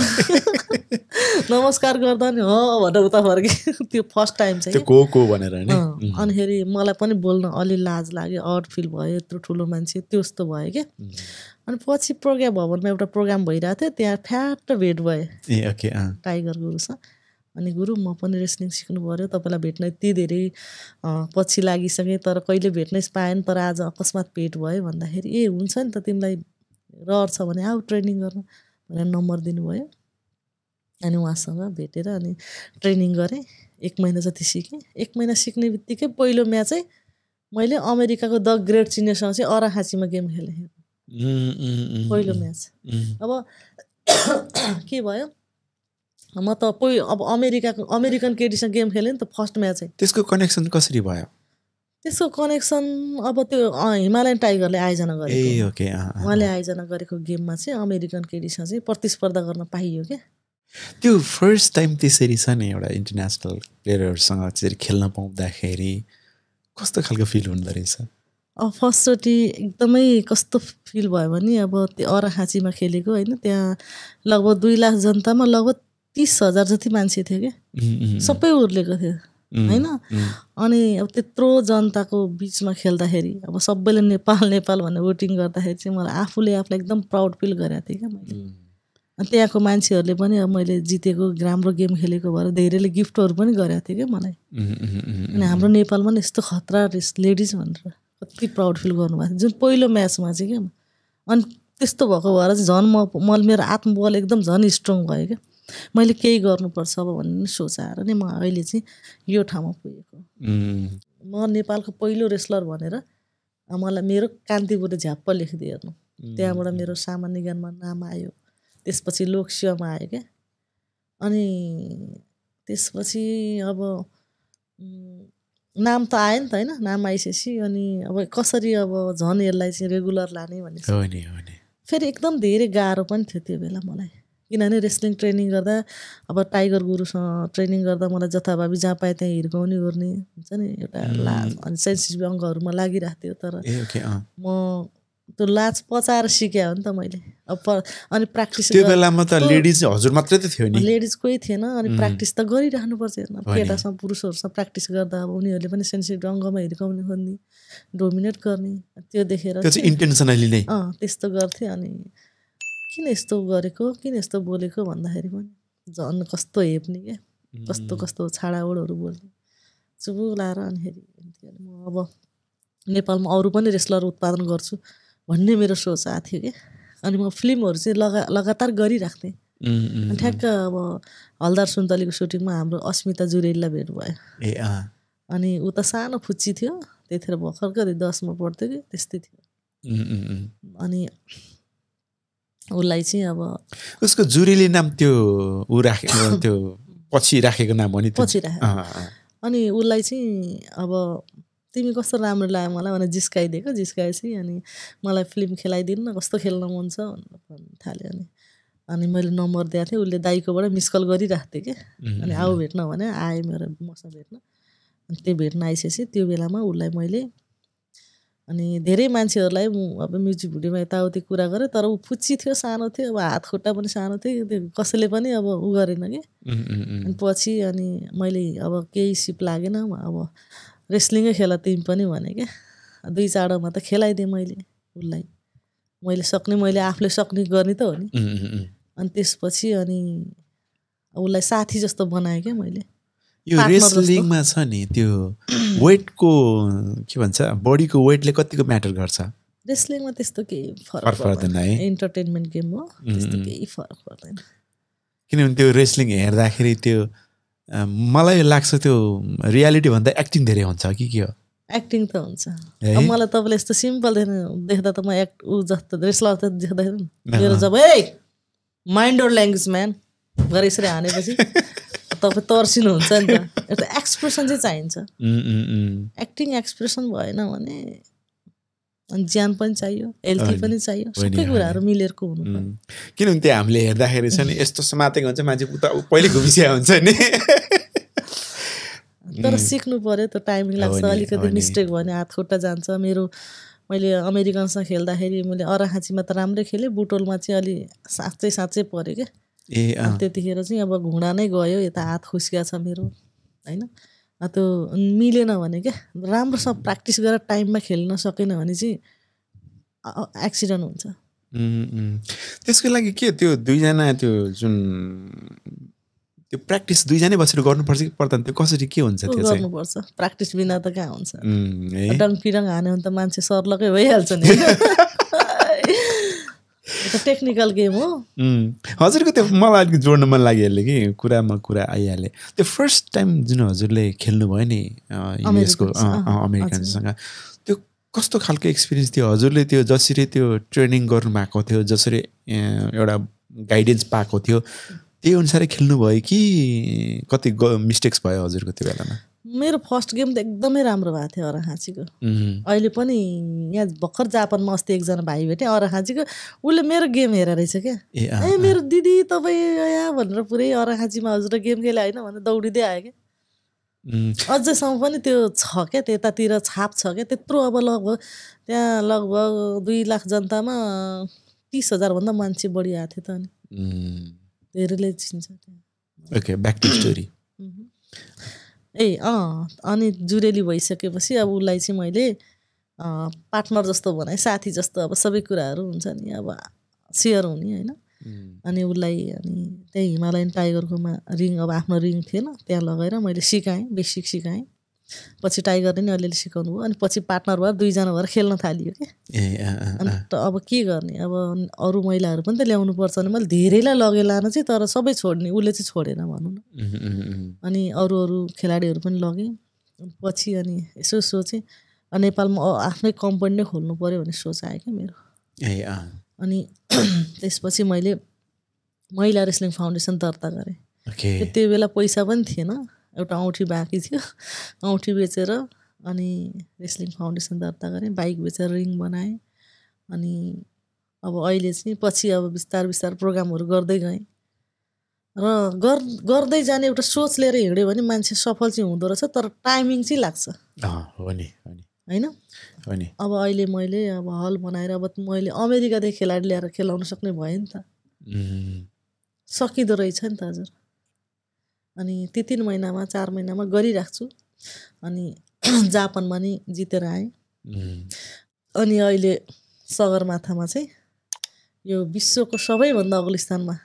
नमस्कार गर्दा नि हो भनेर उता फर्केँ। त्यो फर्स्ट टाइम चाहिँ। को को भनेर अनिखेरि मलाई पनि बोल्न अलि लाज लाग्यो। अड फिल भयो यत्रो ठुलो मान्छे त्यो जस्तो भयो क्या। अनि पछि प्रोग्राम भवनमा एउटा प्रोग्राम भइरहेको थियो। त्यहाँ फ्याट भेट भयो। ए ओके टाइगर गुरुसँग। अनि गुरु म पनि रेस्लिङ सिक्नु पऱ्यो तपाईँलाई भेट्न यति धेरै पछि लागिसकेँ। तर कहिले भेट्नै पाएन तर आज अकस्मात भेट भयो भन्दाखेरि ए हुन्छ नि त तिमीलाई रहर छ भने आऊ ट्रेनिङ गर्न। भनेर नम्बर दिनुभयो। अनि उहाँसँग भेटेर अनि ट्रेनिङ गरेँ। एक महिना जति सिकेँ। एक महिना सिक्ने बित्तिकै पहिलो म्याचै मैले अमेरिकाको द ग्रेट चिनियरसँग चाहिँ अराखाँचीमा गेम खेलेँ। पहिलो म्याच। अब <coughs> के भयो? म त पहि अब अमेरिकाको अमेरिकन केटीसँग गेम खेलेँ नि त फर्स्ट म्याचै त्यसको कनेक्सन कसरी भयो? त्यसको कनेक्सन अब त्यो हिमालयन टाइगरले आयोजना गरेको ओके। उहाँले आयोजना गरेको गेममा चाहिँ अमेरिकन केटीसँग चाहिँ प्रतिस्पर्धा गर्न पाइयो क्या। त्यो फर्स्ट टाइम त्यसरी छ नि एउटा इन्टरनेसनल प्लेयरहरूसँग त्यसरी खेल्न पाउँदाखेरि कस्तो खालको फिल हुँदो रहेछ? अब फर्स्टचोटि एकदमै कस्तो फिल भयो भने अब त्यो अराखाँचीमा खेलेको होइन त्यहाँ लगभग दुई लाख जनतामा लगभग तिस हजार जति मान्छे थियो क्या। सबै उर्लेको थियो। होइन? अनि अब त्यत्रो जनताको बिचमा खेल्दाखेरि अब सबैले नेपाल नेपाल भनेर भोटिङ गर्दाखेरि चाहिँ मलाई आफूले आफूलाई एकदम प्राउड फिल गरेको थिएँ क्या मैले। अनि त्यहाँको मान्छेहरूले पनि अब मैले जितेको राम्रो गेम खेलेको भएर धेरैले गिफ्टहरू पनि गरेको थियो क्या मलाई। अनि हाम्रो नेपालमा नि यस्तो खतरा रेस लेडिज भनेर कति प्राउड फिल गर्नुभएको थियो। जुन पहिलो म्याचमा चाहिँ क्या। अनि त्यस्तो भएको भएर चाहिँ झन् म मैले मेरो आत्मबल एकदम झन् स्ट्रङ भयो क्या। मैले केही गर्नुपर्छ अब भन्ने सोचाएर नै म अहिले चाहिँ यो ठाउँमा पुगेको। म नेपालको पहिलो रेस्लर भनेर मलाई मेरो कान्तिपुरले झ्याप्प लेखिदियो हेर्नु। त्यहाँबाट मेरो सामान्य ज्ञानमा नाम आयो। त्यसपछि लोकसेवामा आयो क्या। अनि त्यसपछि अब नाम त आयो नि त होइन नाम आइसकेपछि अनि अब कसरी अब झन् यसलाई चाहिँ रेगुलर लाने भन्ने फेरि एकदम धेरै गाह्रो पनि थियो त्यो बेला मलाई। किनभने रेस्लिङ ट्रेनिङ गर्दा अब टाइगर गुरुसँग ट्रेनिङ गर्दा मलाई जथाभावी जहाँ पाएँ त्यहाँ हिर्काउने गर्ने हुन्छ नि एउटा लाज अनि सेन्सिटिभ अङ्गहरूमा लागिरहेको थियो तर म त्यो लाज पचाएर सिकेँ हो नि त मैले। अब अनि प्र्याक्टिस त्यो बेलामा त लेडिज हजुर मात्रै त थियो नि। लेडिज कोही थिएन अनि प्र्याक्टिस त गरिराख्नुपर्छ हेर्न। केटासँग पुरुषहरूसँग प्र्याक्टिस गर्दा अब उनीहरूले पनि सेन्सिटिभ अङ्गमा हिर्काउने खोज्ने डोमिनेट गर्ने त्यो देखेर त्यो चाहिँ इन्टेन्सनली नै। अँ त्यस्तो गर्थेँ अनि किन यस्तो गरेको? किन यस्तो बोलेको भन्दाखेरि पनि झन् कस्तो हेप्ने क्या? कस्तो कस्तो छाडाओडहरू बोल्ने। चुबु लाएर अनिखेरि म अब नेपालमा अरू पनि रेस्लर उत्पादन गर्छु भन्ने मेरो सोच आएको थियो कि अनि म फिल्महरू चाहिँ लगा लगातार गरिराख्थेँ। अनि ठ्याक्क अब हलदार सुन्तलीको सुटिङमा हाम्रो अस्मिता जुरेलीलाई भेट भयो। ए अनि ऊ त सानो फुच्ची थियो। त्यतिखेर भर्खर कति दसमा पढ्थ्यो कि त्यस्तै थियो। अनि उसलाई चाहिँ अब उसको जुरेली नाम त्यो ऊ राखेको <laughs> त्यो पछि राखेको नाम हो नि पछि राखेँ अँ, अँ। अनि उसलाई चाहिँ अब तिमी कस्तो राम्रो लाग्यो मलाई भनेर जिस्काइदिएको। जिस्काएपछि अनि मलाई फिल्म खेलाइदिनु न कस्तो खेल्न मन छ भनेर भन्नु थाल्यो अनि। अनि मैले नम्बर दिएको थिएँ। उसले दाइकोबाट मिस कल गरिरहेको थिएँ कि अनि आऊ भेट्न भने आयो मेरो मसँग भेट्न। अनि त्यो भेट्न आइसकेपछि त्यो बेलामा उसलाई मैले अनि धेरै मान्छेहरूलाई म अब म्युजिक भिडियोमा यताउति कुरा गरेँ तर ऊ फुच्ची थियो सानो थियो अब हात खुट्टा पनि सानो थियो त्यो कसैले पनि अब ऊ गरेन कि। अनि पछि अनि मैले अब केही सिप लागेन अब रेस्लिङै खेला तिमी पनि भने क्या। दुई चाँडोमा त खेलाइदिएँ मैले उसलाई। मैले सक्ने मैले आफूले सक्ने गर्ने त हो नि। अनि त्यसपछि अनि उसलाई साथी जस्तो बनाएँ क्या मैले। यो। रेस्लिङमा छ नि त्यो वेटको के भन्छ बडीको वेटले कतिको म्याटर गर्छ रेस्लिङमा त्यस्तो केही फरक पर्दैन है इन्टरटेनमेन्ट गेम हो त्यस्तो. केही फरक पर्दैन किनभने त्यो रेस्लिङ हेर्दाखेरि त्यो मलाई लाग्छ त्यो रियालिटी भन्दा एक्टिङ धेरै हुन्छ कि के हो एक्टिङ त हुन्छ है? अब मलाई तपाईँले यस्तो सिम्पल देख्दा त म एक्ट ऊ जस्तो रेस्लर त देख्दाखेरि अँ। मेरो जब ए माइन्ड ओर ल्याङ्ग्वेज म्यान गरेर यसरी हानेपछि <laughs> तपाईँ तर्सिनुहुन्छ नि त एउटा एक्सप्रेसन चाहिँ चाहिन्छ। एक्टिङ एक्सप्रेसन भएन भने अनि ज्यान पनि चाहियो हेल्थी पनि चाहियो सबै। कुराहरू मिलेरको हुनु. किनभने त्यो हामीले हेर्दाखेरि छ नि यस्तो समातेको हुन्छ मान्छे उता पहिले घुमिसिया हुन्छ नि तर सिक्नु पर्यो त्यो टाइमिङ लाग्छ अलिकति। मिस्टेक भयो भने हात खुट्टा जान्छ मेरो मैले अमेरिकनसँग खेल्दाखेरि मैले अराखाँचीमा त राम्रै खेलेँ बुटोलमा चाहिँ अलि साँच्चै साँच्चै पऱ्यो क्या ए त्यतिखेर चाहिँ अब घुँडा नै गयो यता हात खुस्किया छ मेरो होइन? त्यो मिलेन भने क्या राम्रोसँग प्र्याक्टिस गरेर टाइममा खेल्न सकेन भने चाहिँ एक्सिडेन्ट हुन्छ। त्यसको लागि के त्यो दुईजना त्यो जुन त्यो प्र्याक्टिस दुईजनै बसेर गर्नुपर्छ कि पर्दैन? त्यो कसरी के हुन्छ त्यो गर्नुपर्छ। प्र्याक्टिस बिना त कहाँ हुन्छ? उम्, है डङ पिडङ हान्यो भने त मान्छे सर्लकै भइहाल्छ नि। <laughs> टेक्निकल गेम हो हजुरको त्यो मलाई अलिकति जोड्न मन लागिहाल्यो कि कुरामा कुरा आइहाल्यो त्यो फर्स्ट टाइम जुन हजुरले खेल्नुभयो नि युएसको अमेरिकनसँग त्यो कस्तो खालको एक्सपिरियन्स थियो हजुरले त्यो जसरी त्यो ट्रेनिङ गर्नुभएको थियो जसरी एउटा गाइडेन्स पाएको थियो त्यही अनुसारै खेल्नुभयो कि कति मिस्टेक्स भयो हजुरको त्यो बेलामा मेरो फर्स्ट गेम त एकदमै राम्रो भएको थियो अराखाँचीको उम्, अहिले पनि यहाँ भर्खर जापानमा अस्ति एकजना भाइ भेटेँ अराखाँचीको उसले मेरो गेम हेरेर रहेछ क्या। ए मेरो दिदी तपाईँ यहाँ भनेर पुरै अराखाँचीमा हजुर गेम खेले होइन भनेर दौडिँदै आयो क्या। अझैसम्म पनि त्यो छ क्या त्यतातिर छाप छ क्या। त्यत्रो अब लगभग त्यहाँ लगभग दुई लाख जनतामा तिस हजारभन्दा मान्छे बढी आएको थियो त अनि। धेरैले चिन्छ ओके ब्याक टु स्टोरी। ए अँ अनि जुरेली भइसकेपछि अब उसलाई चाहिँ मैले पार्टनर जस्तो बनाएँ साथी जस्तो अब सबै कुराहरू हुन्छ नि अब सेयर हुने होइन? अनि उसलाई अनि त्यही हिमालयन टाइगरकोमा रिङ अब आफ्नो रिङ थिएन त्यहाँ लगाएर मैले सिकाएँ बेसिक सिकाएँ। पछि टाइगरले नि अलिअलि सिकाउनु भयो अनि पछि पार्टनर भएर दुईजना भएर खेल्न थालियो क्या ए अँ, अँ, अनि अँ। त अब के गर्ने? अब अरू महिलाहरू पनि त ल्याउनु पर्छ भने मैले धेरैलाई लगेँ लान चाहिँ तर सबै छोड्ने उसले चाहिँ छोडेन भनौँ न। अनि अरू अरू खेलाडीहरू पनि लगेँ। पछि अनि यसो सोचेँ। नेपालमा आफ्नै कम्पनी नै खोल्नु पऱ्यो भन्ने सोच आयो क्या मेरो। ए। अनि <clears throat> त्यसपछि मैले महिला रेस्लिङ फाउन्डेसन दर्ता गरेँ। त्यो बेला पैसा पनि थिएन। एउटा औँठी बाँकी थियो। औँठी बेचेर अनि रेस्लिङ फाउन्डेसन दर्ता गरेँ बाइक बेचेर रिङ बनाएँ अनि अब अहिले चाहिँ पछि अब बिस्तार बिस्तार प्रोग्रामहरू गर्दै गएँ। र गर् गर्दै जाने एउटा सोच लिएर हिँड्यो भने मान्छे सफल चाहिँ हुँदो रहेछ तर टाइमिङ चाहिँ लाग्छ। हो नि होइन? अब अहिले मैले अब हल बनाएर अब मैले अमेरिकादेखि खेलाडी ल्याएर खेलाउन सक्ने भयो नि त। सकिँदो रहेछ नि त हजुर। अनि ती तिन महिनामा चार महिनामा गरिराख्छु। अनि <clears throat> जापानमा नि जितेर आएँ। अनि अहिले सगरमाथामा चाहिँ यो विश्वको सबैभन्दा अग्लो स्थानमा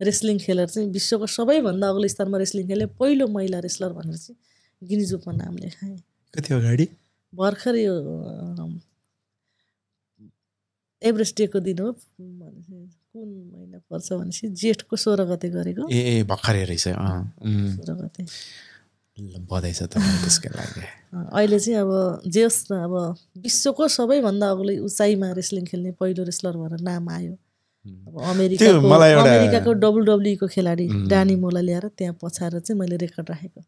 रेस्लिङ खेलर चाहिँ विश्वको सबैभन्दा अग्लो स्थानमा रेस्लिङ खेले। पहिलो महिला रेस्लर भनेर चाहिँ गिनिज बुकमा नाम लेखाएँ। कति अगाडि भर्खर यो एभरेस्ट डेको दिन हो। कुन महिना पर्छ भनेपछि जेठको सोह्र गते गरेको। ए भर्खरै रहेछ सोह्र गते बधाई छ त्यसको लागि। अहिले चाहिँ अब जे होस् न अब विश्वको सबैभन्दा अग्लो उचाइमा रेस्लिङ खेल्ने पहिलो रेस्लर भनेर नाम आयो। अब अमेरिकाको अमेरिकाको डब्लुडब्लुईको खेलाडी. डानी मोलाई ल्याएर त्यहाँ पछाएर चाहिँ मैले रेकर्ड राखेको।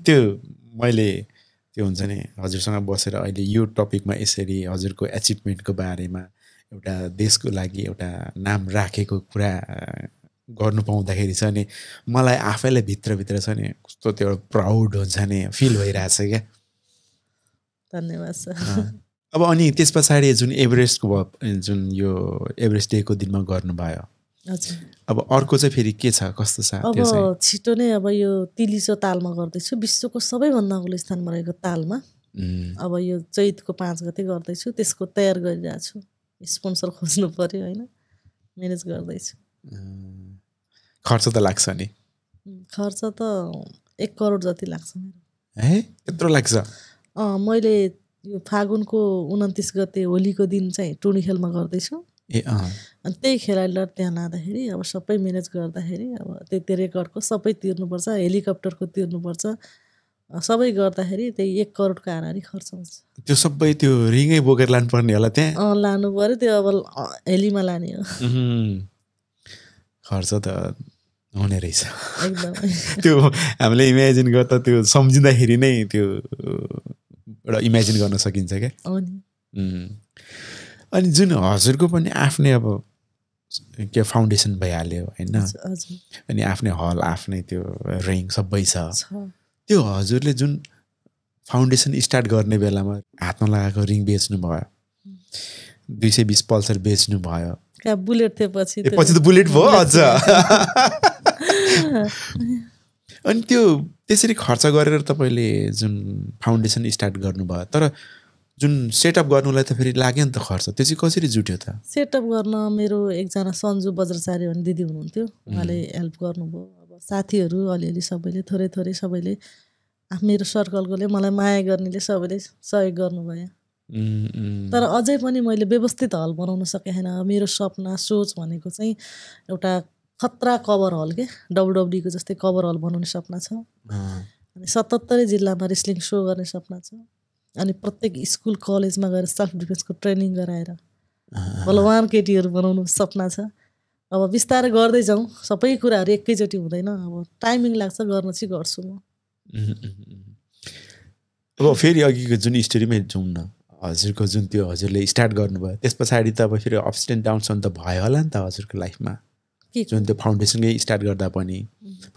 त्यो मैले त्यो हुन्छ नि हजुरसँग बसेर अहिले यो टपिकमा यसरी हजुरको एचिभमेन्टको बारेमा एउटा देशको लागि एउटा नाम राखेको कुरा गर्नु पाउँदाखेरि छ नि मलाई आफैलाई भित्रभित्र छ नि कस्तो त्यो एउटा प्राउड हुन्छ नि फिल भइरहेछ क्या। धन्यवाद सर। अब अनि त्यस पछाडि जुन एभरेस्टको जुन यो एभरेस्ट डेको दिनमा गर्नुभयो हजुर। अब अर्को चाहिँ फेरि के छ कस्तो छ अब छिटो नै अब यो तिलिसो तालमा गर्दैछु विश्वको सबैभन्दा अग्लो स्थानमा रहेको तालमा। अब यो चैतको पाँच गते गर्दैछु त्यसको तयार गरिरहेको छु स्पोन्सर खोज्नु पर्यो होइन। म्यानेज गर्दैछु। खर्च त लाग्छ नि। खर्च त एक करोड जति लाग्छ मेरो। है त्यत्रो लाग्छ? अँ मैले यो फागुनको उन्तिस गते होलीको दिन चाहिँ टुर्नी खेलमा गर्दैछु। ए अनि त्यही खेलाडीलाई त्यहाँ लाँदाखेरि अब सबै म्यानेज गर्दाखेरि अब त्यति रेकर्डको सबै तिर्नुपर्छ हेलिकप्टरको तिर्नुपर्छ। सबै गर्दाखेरि त्यही एक करोडको हाराहारी खर्च हुन्छ। त्यो सबै त्यो रिङै बोकेर लानुपर्ने होला त्यहाँ? अँ लानु पऱ्यो त्यो अब हेलीमा लाने हो। खर्च त हुने रहेछ। <laughs> त्यो हामीले इमेजिन गर्दा त्यो सम्झिँदाखेरि नै त्यो एउटा इमेजिन गर्न सकिन्छ क्या. अनि जुन हजुरको पनि आफ्नै अब के फाउन्डेसन भइहाल्यो होइन? अनि आफ्नै हल आफ्नै त्यो रिङ सबै छ। त्यो हजुरले जुन फाउन्डेसन स्टार्ट गर्ने बेलामा हातमा लगाएको रिङ बेच्नु भयो दुई सय बिस पल्सर बेच्नु भयो बुलेट थियो पछि पछि त बुलेट भयो अझ। <laughs> अनि त्यो त्यसरी खर्च गरेर तपाईँले जुन फाउन्डेसन स्टार्ट गर्नुभयो तर जुन सेटअप गर्नुलाई त फेरि लाग्यो नि त खर्च त्यो चाहिँ कसरी जुट्यो त? सेटअप गर्न मेरो एकजना सन्जु बज्रचार्य भन्ने दिदी हुनुहुन्थ्यो उहाँले हेल्प गर्नुभयो। साथीहरू अलिअलि सबैले थोरै थोरै सबैले मेरो सर्कलकोले मलाई माया गर्नेले सबैले सहयोग गर्नुभयो। तर अझै पनि मैले व्यवस्थित हल बनाउन सकेको छैन मेरो सपना सोच भनेको चाहिँ एउटा खतरा कभर हल के? डब्लुडब्लुको जस्तै कभर हल बनाउने सपना छ। अनि सतहत्तरै जिल्लामा रेस्लिङ सो गर्ने सपना छ। अनि प्रत्येक स्कुल कलेजमा गएर सेल्फ डिफेन्सको ट्रेनिङ गराएर बलवान केटीहरू बनाउनु सपना छ। अब बिस्तारै गर्दै जाउँ सबै कुराहरू एकैचोटि हुँदैन। अब टाइमिङ लाग्छ गर्न चाहिँ गर्छु म। अब फेरि अघिको जुन स्टोरीमै जाउँ न हजुरको जुन त्यो हजुरले स्टार्ट गर्नुभयो त्यस पछाडि त अब फेरि अप्स एन्ड डाउन्स त भयो होला नि त हजुरको लाइफमा जुन त्यो फाउन्डेसनकै स्टार्ट गर्दा पनि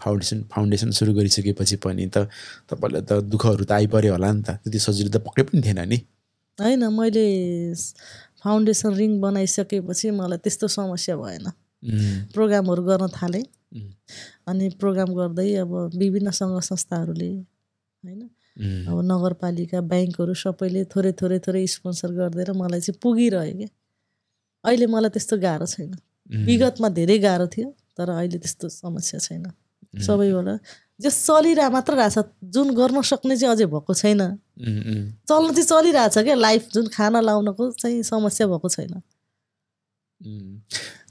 फाउन्डेसन फाउन्डेसन सुरु गरिसकेपछि पनि त तपाईँलाई त दुःखहरू त आइपऱ्यो होला नि त। त्यति सजिलो त पक्कै पनि थिएन नि। होइन मैले फाउन्डेसन रिङ बनाइसकेपछि मलाई त्यस्तो समस्या भएन। प्रोग्रामहरू गर्न थालेँ। उम्, अनि प्रोग्राम गर्दै अब विभिन्न सङ्घ संस्थाहरूले होइन? उम्, अब नगरपालिका ब्याङ्कहरू सबैले थोरै थोरै थोरै स्पोन्सर गरिदिएर मलाई चाहिँ पुगिरह्यो क्या। अहिले मलाई त्यस्तो गाह्रो छैन। विगतमा धेरै गाह्रो थियो तर अहिले त्यस्तो समस्या छैन। सबैबाट जे चलिरह मात्र रहेछ जुन गर्न सक्ने चाहिँ अझै भएको छैन। चल्न चाहिँ चलिरहेछ क्या। लाइफ जुन खाना लाउनको चाहिँ समस्या भएको छैन।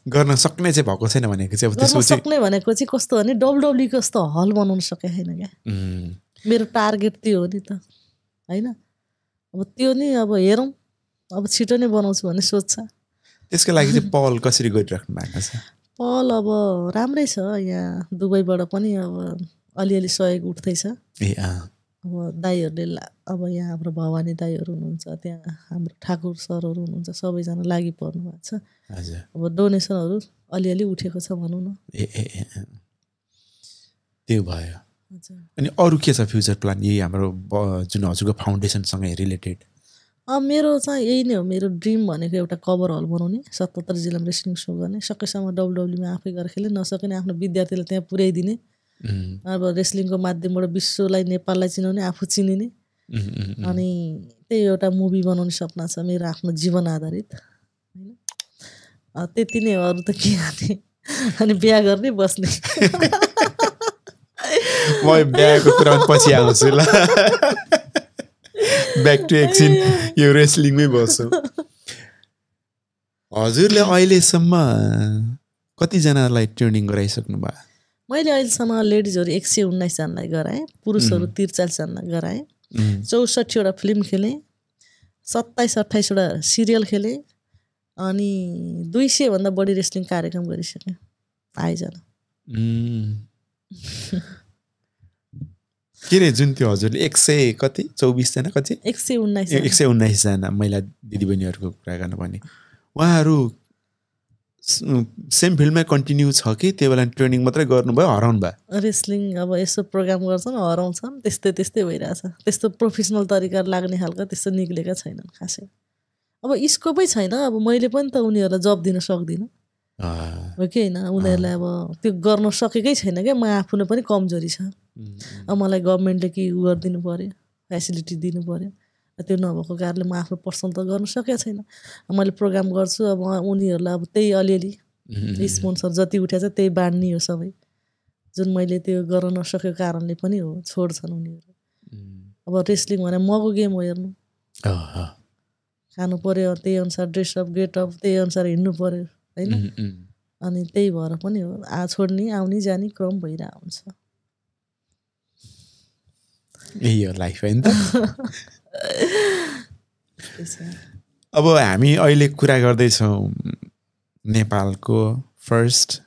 गर्न सक्ने चाहिँ भएको छैन भनेको चाहिँ अब सक्ने भनेको चाहिँ कस्तो भने डब्लुडब्लुको जस्तो हल बनाउन सके छैन क्या? मेरो टार्गेट त्यो हो नि त होइन? अब त्यो नि अब हेरौँ अब छिटो नै बनाउँछु भन्ने सोच छ। त्यसको लागि चाहिँ पहल कसरी गरिराख्नु भएको छ? पहल अब राम्रै छ यहाँ दुबईबाट पनि अब अलिअलि सहयोग उठ्दैछ। ए अब दाईहरूले अब यहाँ हाम्रो भवानी दाईहरू हुनुहुन्छ त्यहाँ हाम्रो ठाकुर सरहरू हुनुहुन्छ सबैजना लागि पर्नु भएको छ। अब डोनेसनहरू अलिअलि उठेको छ भनौँ न। ए ए। त्यो भयो। अनि अरू के छ फ्युचर प्लान यही हाम्रो जुन हजुरको फाउन्डेसनसँगै रिलेटेड? मेरो चाहिँ यही नै हो मेरो ड्रिम भनेको एउटा कभर हल बनाउने सतहत्तर जिल्लामा रेस्लिङ सो गर्ने सकेसम्म डब्लुडब्लुमा आफै गरेर खेल्ने नसके आफ्नो विद्यार्थीलाई त्यहाँ पुर्याइदिने अब रेस्लिङको माध्यमबाट विश्वलाई नेपाललाई चिनाउने आफू चिनिने। अनि त्यही एउटा मुभी बनाउने सपना छ मेरो आफ्नो जीवन आधारित होइन? त्यति नै हो अरू त के गर्ने? अनि बिहा गर्ने बस्ने। म बिहाको कुरामा पछि आउँछु ल। ब्याक टु एकछिन यो रेस्लिङमै बस्छु। हजुरले अहिलेसम्म कतिजनालाई ट्रेनिङ गराइसक्नु भयो? मैले अहिलेसम्म लेडिजहरू एक सय उन्नाइसजनालाई गराएँ पुरुषहरू त्रिचालिसजनालाई गराएँ चौसठीवटा फिल्म खेलेँ सत्ताइस अट्ठाइसवटा सिरियल खेलेँ अनि दुई सयभन्दा बढी रेस्लिङ कार्यक्रम गरिसकेँ आयोजना। के रे जुन त्यो हजुरले एक सय कति चौबिसजना कति? एक सय उन्नाइस एक सय उन्नाइसजना महिला दिदीबहिनीहरूको कुरा गर्नु भने उहाँहरू सेम फिल्डमै कन्टिन्यू छ कि त्यो बेला ट्रेनिङ मात्रै गर्नुभयो हराउनु भयो? रेस्लिङ अब यसो प्रोग्राम गर्छन् हराउँछन् त्यस्तै त्यस्तै भइरहेछ। त्यस्तो प्रोफेसनल तरिकाले लाग्ने खालको त्यस्तो निक्लेका छैनन् खासै। अब स्कोपै छैन अब मैले पनि त उनीहरूलाई जब दिन सक्दिनँ। हो कि होइन? उनीहरूलाई अब त्यो गर्न सकेकै छैन क्या म आफूले पनि कमजोरी छ। अब मलाई गभर्मेन्टले के गरिदिनु पऱ्यो फेसिलिटी दिनु पऱ्यो त्यो नभएको कारणले म आफ्नो पर्सनल त गर्न सकेको छैन। मैले प्रोग्राम गर्छु अब उनीहरूलाई अब त्यही अलिअलि स्पोन्सर जति उठेको छ त्यही बाँड्ने हो सबै। जुन मैले त्यो गर्न नसकेको कारणले पनि हो छोड्छन् उनीहरू। अब रेस्लिङ भने मको गेम हो हेर्नु। खानु पऱ्यो त्यही अनुसार ड्रेसअप गेटअप त्यही अनुसार हिँड्नु पऱ्यो होइन। अनि त्यही भएर पनि हो आ छोड्ने आउने जाने क्रम भइरहेको हुन्छ यही हो लाइफ होइन। <laughs> अब हामी अहिले कुरा गर्दैछौँ नेपालको फर्स्ट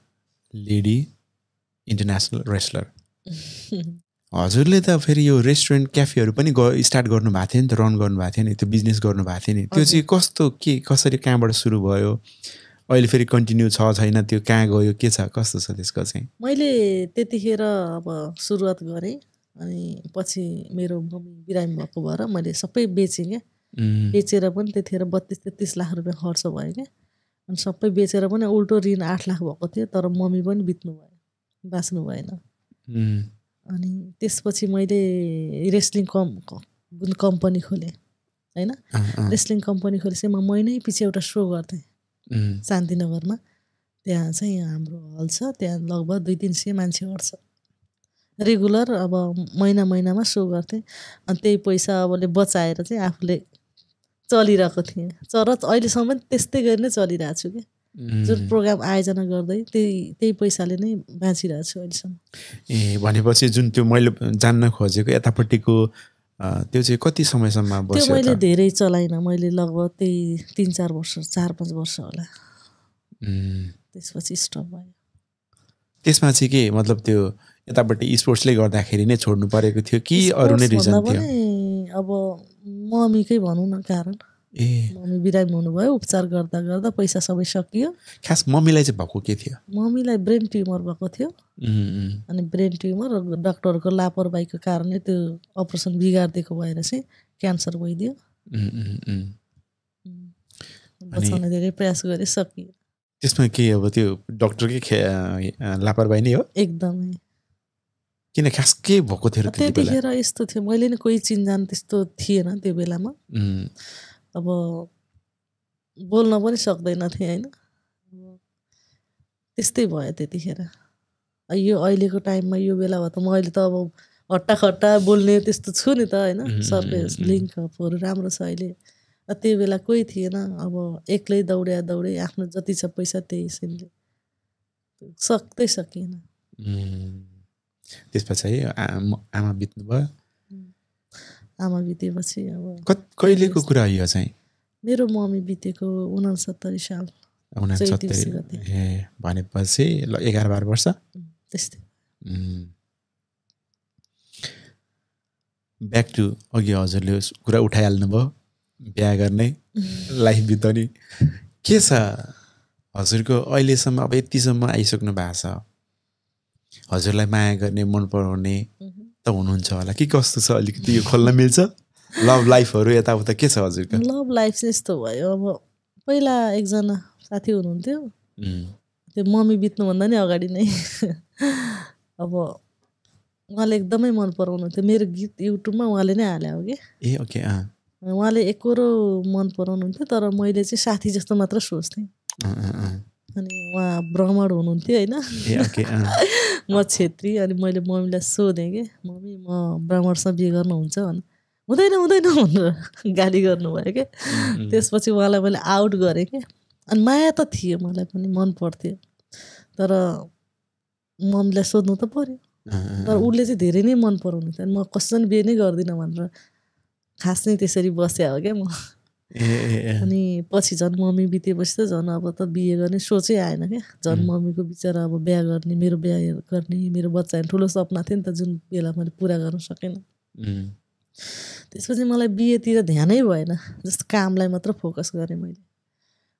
लेडी इन्टरनेसनल रेस्लर हजुरले त फेरि यो रेस्टुरेन्ट क्याफेहरू पनि स्टार्ट गर्नुभएको थियो नि त रन गर्नुभएको थियो नि त्यो बिजनेस गर्नुभएको थियो नि। त्यो चाहिँ कस्तो के कसरी कहाँबाट सुरु भयो? अहिले फेरि कन्टिन्यू छ छैन त्यो कहाँ गयो के छ कस्तो छ त्यसको चाहिँ? मैले त्यतिखेर अब सुरुवात गरेँ। अनि पछि मेरो मम्मी बिरामी भएको भएर मैले सबै बेचेँ क्या। बेचेर पनि त्यतिखेर बत्तिस तेत्तिस लाख रुपियाँ खर्च भयो क्या। अनि सबै बेचेर पनि उल्टो ऋण आठ लाख भएको थियो तर मम्मी पनि बित्नु भयो बाँच्नु भएन। अनि त्यसपछि मैले रेस्लिङ कम जुन कम्पनी खोलेँ होइन? रेस्लिङ कम्पनी खोलेपछि म महिनै पछि एउटा सो गर्थेँ। शान्तिनगरमा। त्यहाँ चाहिँ हाम्रो हल छ त्यहाँ लगभग दुई तिन सय मान्छे अट्छ रेगुलर अब महिना महिनामा सो गर्थेँ। अनि त्यही पैसा अबले बचाएर चाहिँ आफूले चलिरहेको थिएँ। तर अहिलेसम्म पनि त्यस्तै गरी नै चलिरहेको छु कि? उम्। जुन प्रोग्राम आयोजना गर्दै त्यही त्यही पैसाले नै बाँचिरहेको छु अहिलेसम्म। ए भनेपछि जुन त्यो मैले जान्न खोजेको यतापट्टिको त्यो चाहिँ कति समयसम्म त्यो मैले धेरै चलाइनँ। मैले लगभग त्यही तिन चार वर्ष चार पाँच वर्ष होला। त्यसपछि स्टप भयो। त्यसमा चाहिँ के मतलब त्यो यतापट्टि स्पोर्ट्सले गर्दाखेरि नै छोड्नु परेको थियो। कि अरू नै रिजन थियो? अब मम्मीकै भनौँ न कारण। ए। मम्मी बिरामी हुनुभयो उपचार गर्दा गर्दा पैसा सबै सकियो। खास मम्मीलाई चाहिँ भएको के थियो? मम्मीलाई ब्रेन ट्युमर भएको थियो। अनि ब्रेन ट्युमर डक्टरको लापरवाहीको कारणले त्यो अपरेसन बिगारिदिएको भएर चाहिँ क्यान्सर भइदियो। बचाउने धेरै प्रयास गरे सकियो। त्यसमा के अब त्यो डक्टरकै लापरवाही नै हो? एकदमै। किन खास के भएको थियो त्यतिखेर यस्तो थियो। मैले नि कोही चिन्जान त्यस्तो थिएन त्यो बेलामा। अब बोल्न पनि सक्दैन थिएँ होइन। त्यस्तै भयो त्यतिखेर। यो अहिलेको टाइममा यो बेला भयो त म अहिले त अब हट्टा खट्टा बोल्ने त्यस्तो छु नि त होइन। सबै। लिङ्कहरू राम्रो छ अहिले। त्यो बेला कोही थिएन। अब एक्लै दौड्या दौडे आफ्नो जति छ पैसा त्यही हिसाबले सक्दै सकिएन। त्यस पछाडि आमा आमा बित्नुभयो आमा बितेपछि अब कहिलेको कुरा हो यो चाहिँ? मेरो मम्मी बितेको उनासत्तरी साल उनासत्तरी। ए भनेपछि ल एघार बाह्र वर्ष? त्यस्तै। ब्याक टु अघि हजुरले कुरा उठाइहाल्नुभयो बिहा गर्ने <laughs> लाइफ बिताउने। के छ? हजुरको अहिलेसम्म अब यतिसम्म आइसक्नु भएको छ। हजुरलाई माया गर्ने मन पराउने। त हुनुहुन्छ होला। कि कस्तो छ अलिकति यो खोल्न मिल्छ? लभ लाइफहरू यताउता के छ हजुरको? लभ लाइफ चाहिँ यस्तो भयो। अब पहिला एकजना साथी हुनुहुन्थ्यो। त्यो मम्मी बित्नुभन्दा नि अगाडि नै। अब उहाँले एकदमै मन पराउनुहुन्थ्यो। मेरो गीत युट्युबमा उहाँले नै हाले हो कि? ए ओके उहाँले एकरो मन पराउनुहुन्थ्यो तर मैले चाहिँ साथी जस्तो मात्र सोच्थेँ। अनि उहाँ ब्राह्मण हुनुहुन्थ्यो होइन? <laughs> म छेत्री अनि मैले मम्मीलाई सोधेँ कि मम्मी म ब्राह्मणसँग बिहे गर्नुहुन्छ भने हुँदैन हुँदैन भनेर <laughs> गाली गर्नुभयो कि। त्यसपछि उहाँलाई मैले आउट गरेँ कि। अनि माया त थियो मलाई पनि मन पर्थ्यो। तर मम्मीलाई सोध्नु त पऱ्यो तर उसले चाहिँ धेरै नै मन पराउनु थियो अनि म कसैसँग बिहे नै गर्दिनँ भनेर खास नै त्यसरी बस्या हो क्या म। अनि पछि झन् मम्मी बितेपछि त झन् अब त बिहे गर्ने सोचै आएन क्या। झन् मम्मीको बिचरा अब बिहा गर्ने मेरो बिहा गर्ने मेरो बच्चा ठुलो सपना थियो नि त जुन बेला मैले पुरा गर्न सकेन। त्यसपछि मलाई बिहेतिर ध्यानै भएन जस्तो कामलाई मात्र फोकस गरेँ मैले।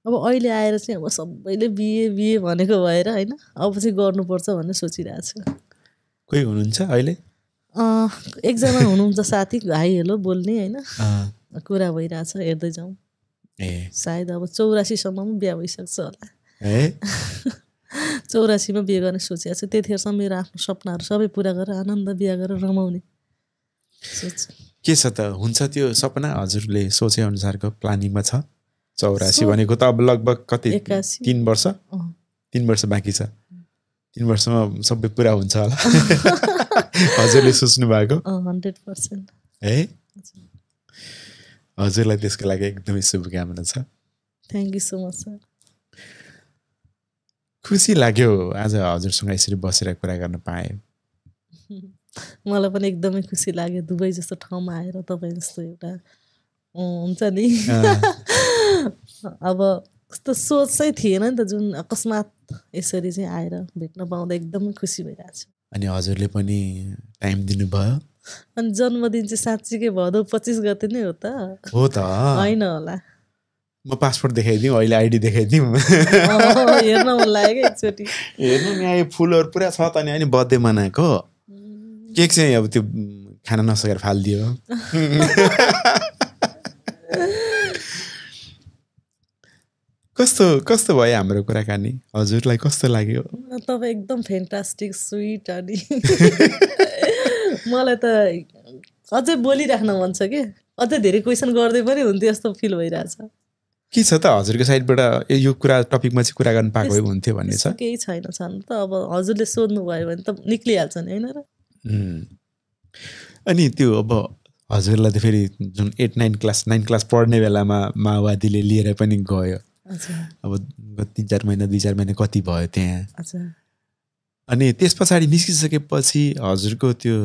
अब अहिले आएर चाहिँ अब सबैले बिहे बिहे भनेको भएर होइन अब चाहिँ गर्नुपर्छ भन्ने सोचिरहेको छु। कोही हुनुहुन्छ अहिले? एकजना हुनुहुन्छ साथी हाई हेलो बोल्ने होइन। कुरा भइरहेछ हेर्दै जाउँ ए। सायद अब चौरासीसम्म पनि बिहा भइसक्छ होला। है <laughs> चौरासीमा बिहे गर्ने सोचेको छु। त्यतिखेरसम्म मेरो आफ्नो सपनाहरू सबै पुरा गरेर आनन्द बिहा गरेर रमाउने के छ त? हुन्छ त्यो सपना? हजुरले सोचे अनुसारको प्लानिङमा छ? चौरासी भनेको त अब लगभग कति? एक्कासी तिन वर्ष। तिन वर्ष बाँकी छ। तिन वर्षमा सबै पुरा हुन्छ होला। <laughs> हजुरले सोच्नु भएको हन्ड्रेड पर्सेन्ट है हजुरलाई त्यसको लागि एकदमै शुभकामना छ thank you so much sir खुसी लाग्यो आज हजुरसँग यसरी बसेर कुरा गर्न पाएँ मलाई पनि एकदमै खुसी लाग्यो दुबई जस्तो ठाउँमा आएर तपाईँ जस्तो एउटा हुन्छ नि अब कस्तो सोच चाहिँ थिएन नि त जुन अकस्मात यसरी चाहिँ आएर भेट्न पाउँदा एकदमै खुसी भइरहेको छु अनि हजुरले पनि टाइम दिनुभयो अनि जन्मदिन चाहिँ साँच्चीकै भदौ पच्चिस गते नै हो त। हो त। होइन होला। म पासपोर्ट देखाइदिउँ अहिले आइडी देखाइदिउँ। हेर्न मन लाग्यो क्या एकचोटि। हेर्नु नि यहाँ फुलहरू पुरा छ त नि अनि बर्थडे मनाएको। केक चाहिँ अब त्यो खान नसकेर फालिदियो। कस्तो कस्तो भयो हाम्रो कुराकानी? हजुरलाई कस्तो लाग्यो? तपाईँ एकदम फेन्टास्टिक स्विट अनि। मलाई त अझै बोलिराख्न मन छ कि। अझै धेरै क्वेसन गर्दै पनि हुन्थ्यो जस्तो फिल भइरहेछ। के छ त? हजुरको साइडबाट यो कुरा टपिकमा चाहिँ कुरा गर्न पाएको हुन्थ्यो भन्ने छ। केही छैन छन् त। अब हजुरले सोध्नु भयो भने त निक्लिहाल्छ नि होइन र. अनि त्यो अब हजुरलाई त फेरि जुन eight nine class nine class पढ्ने बेलामा माओवादीले लिएर पनि गयो। अब तिन चार महिना दुई चार महिना कति भयो त्यहाँ? अनि त्यस पछाडि निस्किसकेपछि हजुरको त्यो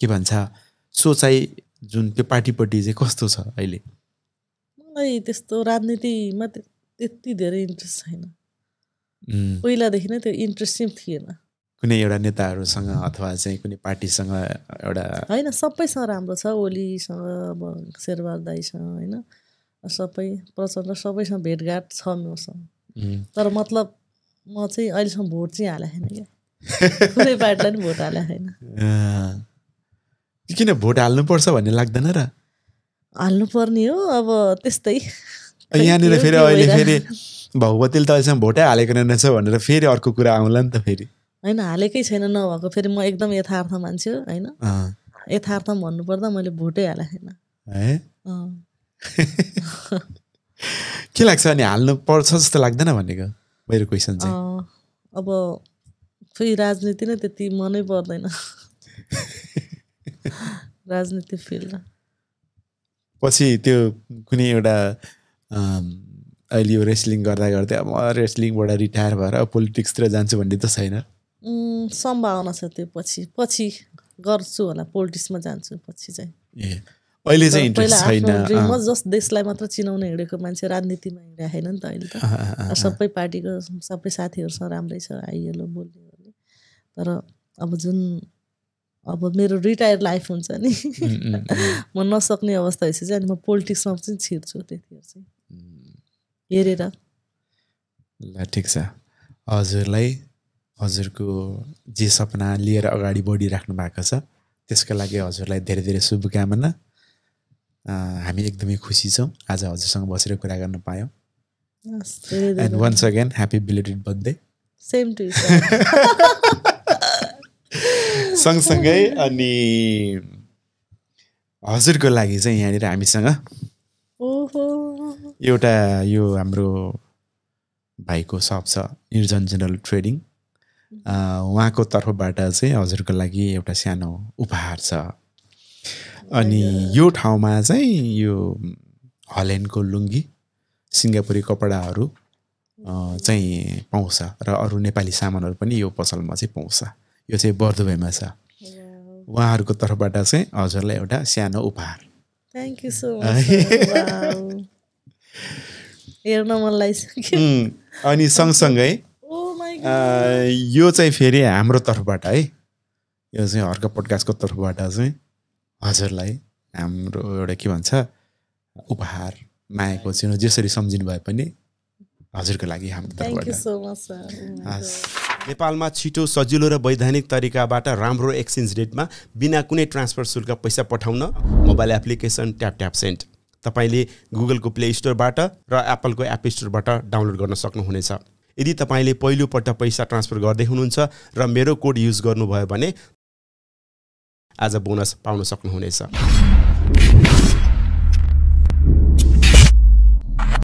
के भन्छ सोचाइ जुन त्यो पार्टीपट्टि चाहिँ कस्तो छ अहिले? मलाई त्यस्तो राजनीतिमा त्य- त्यति धेरै इन्ट्रेस्ट छैन। पहिलादेखि नै त्यो इन्ट्रेस्ट चाहिँ थिएन। कुनै एउटा नेताहरूसँग अथवा चाहिँ कुनै पार्टीसँग एउटा होइन सबैसँग राम्रो छ ओलीसँग अब शेरबहादुर दाईसँग होइन। सबै प्रचण्ड सबैसँग भेटघाट छ मसँग तर मतलब म चाहिँ अहिलेसम्म भोट चाहिँ हालेको छैन क्या। कुनै पार्टीलाई पनि भोट हालेको छैन। किन भोट हाल्नुपर्छ भन्ने लाग्दैन र? हाल्नुपर्ने हो अब त्यस्तै। यहाँनिर फेरि अहिले? फेरि भगवतीले त अहिलेसम्म भोटै हालेको रहेछ भनेर फेरि अर्को कुरा आउला नि त फेरि। होइन हालेकै छैन नभएको फेरि म एकदम यथार्थ मान्छे हो होइन। यथार्थ भन्नुपर्दा मैले भोटै हालेको छैन। है। <laughs> के लाग्छ अनि हाल्नु पर्छ जस्तो लाग्दैन भनेको? मेरो क्वेसन चाहिँ। अब फेरि राजनीति नै त्यति मनै पर्दैन। <laughs> राजनीति फिल्ड। पछि त्यो कुनै एउटा अहिले यो रेस्लिङ गर्दा गर्दै अब रेस्लिङबाट रिटायर भएर पोलिटिक्सतिर जान्छु भन्ने त छैन। सम्भावना छ त्यो पछि। पछि गर्छु होला पोलिटिक्समा जान्छु पछि चाहिँ। ए। अहिले चाहिँ इन्ट्रेस्ट छैन आफ्नो dream अँ, हो, जस देशलाई मात्र चिनाउन हिँडेको मान्छे राजनीतिमा हिँडेको छैन नि त अहिले त। सबै पार्टीको सबै साथीहरूसँग राम्रै छ आइएलो बोल्ने गर्ने तर अब जुन अब मेरो रिटायर लाइफ हुन्छ नि <laughs> म नसक्ने अवस्था भएपछि चाहिँ अनि म पोलिटिक्समा चाहिँ छिर्छु त्यतिखेर चाहिँ। हेरेर। ल ठिक छ। हजुरलाई हजुरको जे सपना लिएर अगाडि बढिराख्नु भएको छ त्यसको लागि हजुरलाई धेरै धेरै शुभकामना। हामी एकदमै खुसी छौँ। आज हजुरसँग बसेर कुरा गर्न पायौँ। And once again happy belated birthday same to सँगसँगै अनि हजुरको लागि चाहिँ यहाँनिर हामीसँग एउटा यो हाम्रो भाइको सप छ निर्जन जेनरल ट्रेडिङ उहाँको तर्फबाट चाहिँ हजुरको लागि एउटा सानो उपहार छ। अनि यो ठाउँमा चाहिँ यो हल्यान्डको लुङ्गी सिङ्गापुरी कपडाहरू चाहिँ पाउँछ र अरू नेपाली सामानहरू पनि यो पसलमा चाहिँ पाउँछ। यो चाहिँ बर्दुबेमा छ। उहाँहरूको तर्फबाट चाहिँ हजुरलाई एउटा सानो उपहार। थ्याङ्क यू सो मच हेर्न मन लागिसक्यो अनि सँगसँगै अ, यो चाहिँ फेरि हाम्रो तर्फबाट है। यो चाहिँ हर्क पोडकास्टको तर्फबाट चाहिँ हजुरलाई हाम्रो एउटा के भन्छ उपहार मायाको चिनो जसरी सम्झिनु भए पनि हजुरको लागि हाम्रो हस्। नेपालमा छिटो सजिलो र वैधानिक तरिकाबाट राम्रो एक्सचेन्ज रेटमा बिना कुनै ट्रान्सफर शुल्क पैसा पठाउन mobile application tap tap sent तपाईँले गुगलको प्ले स्टोरबाट र एप्पलको एप स्टोरबाट डाउनलोड गर्न सक्नुहुनेछ। यदि तपाईँले पहिलोपल्ट पैसा ट्रान्सफर गर्दै हुनुहुन्छ र मेरो कोड युज गर्नुभयो भने आज बोनस पाउन सक्नुहुनेछ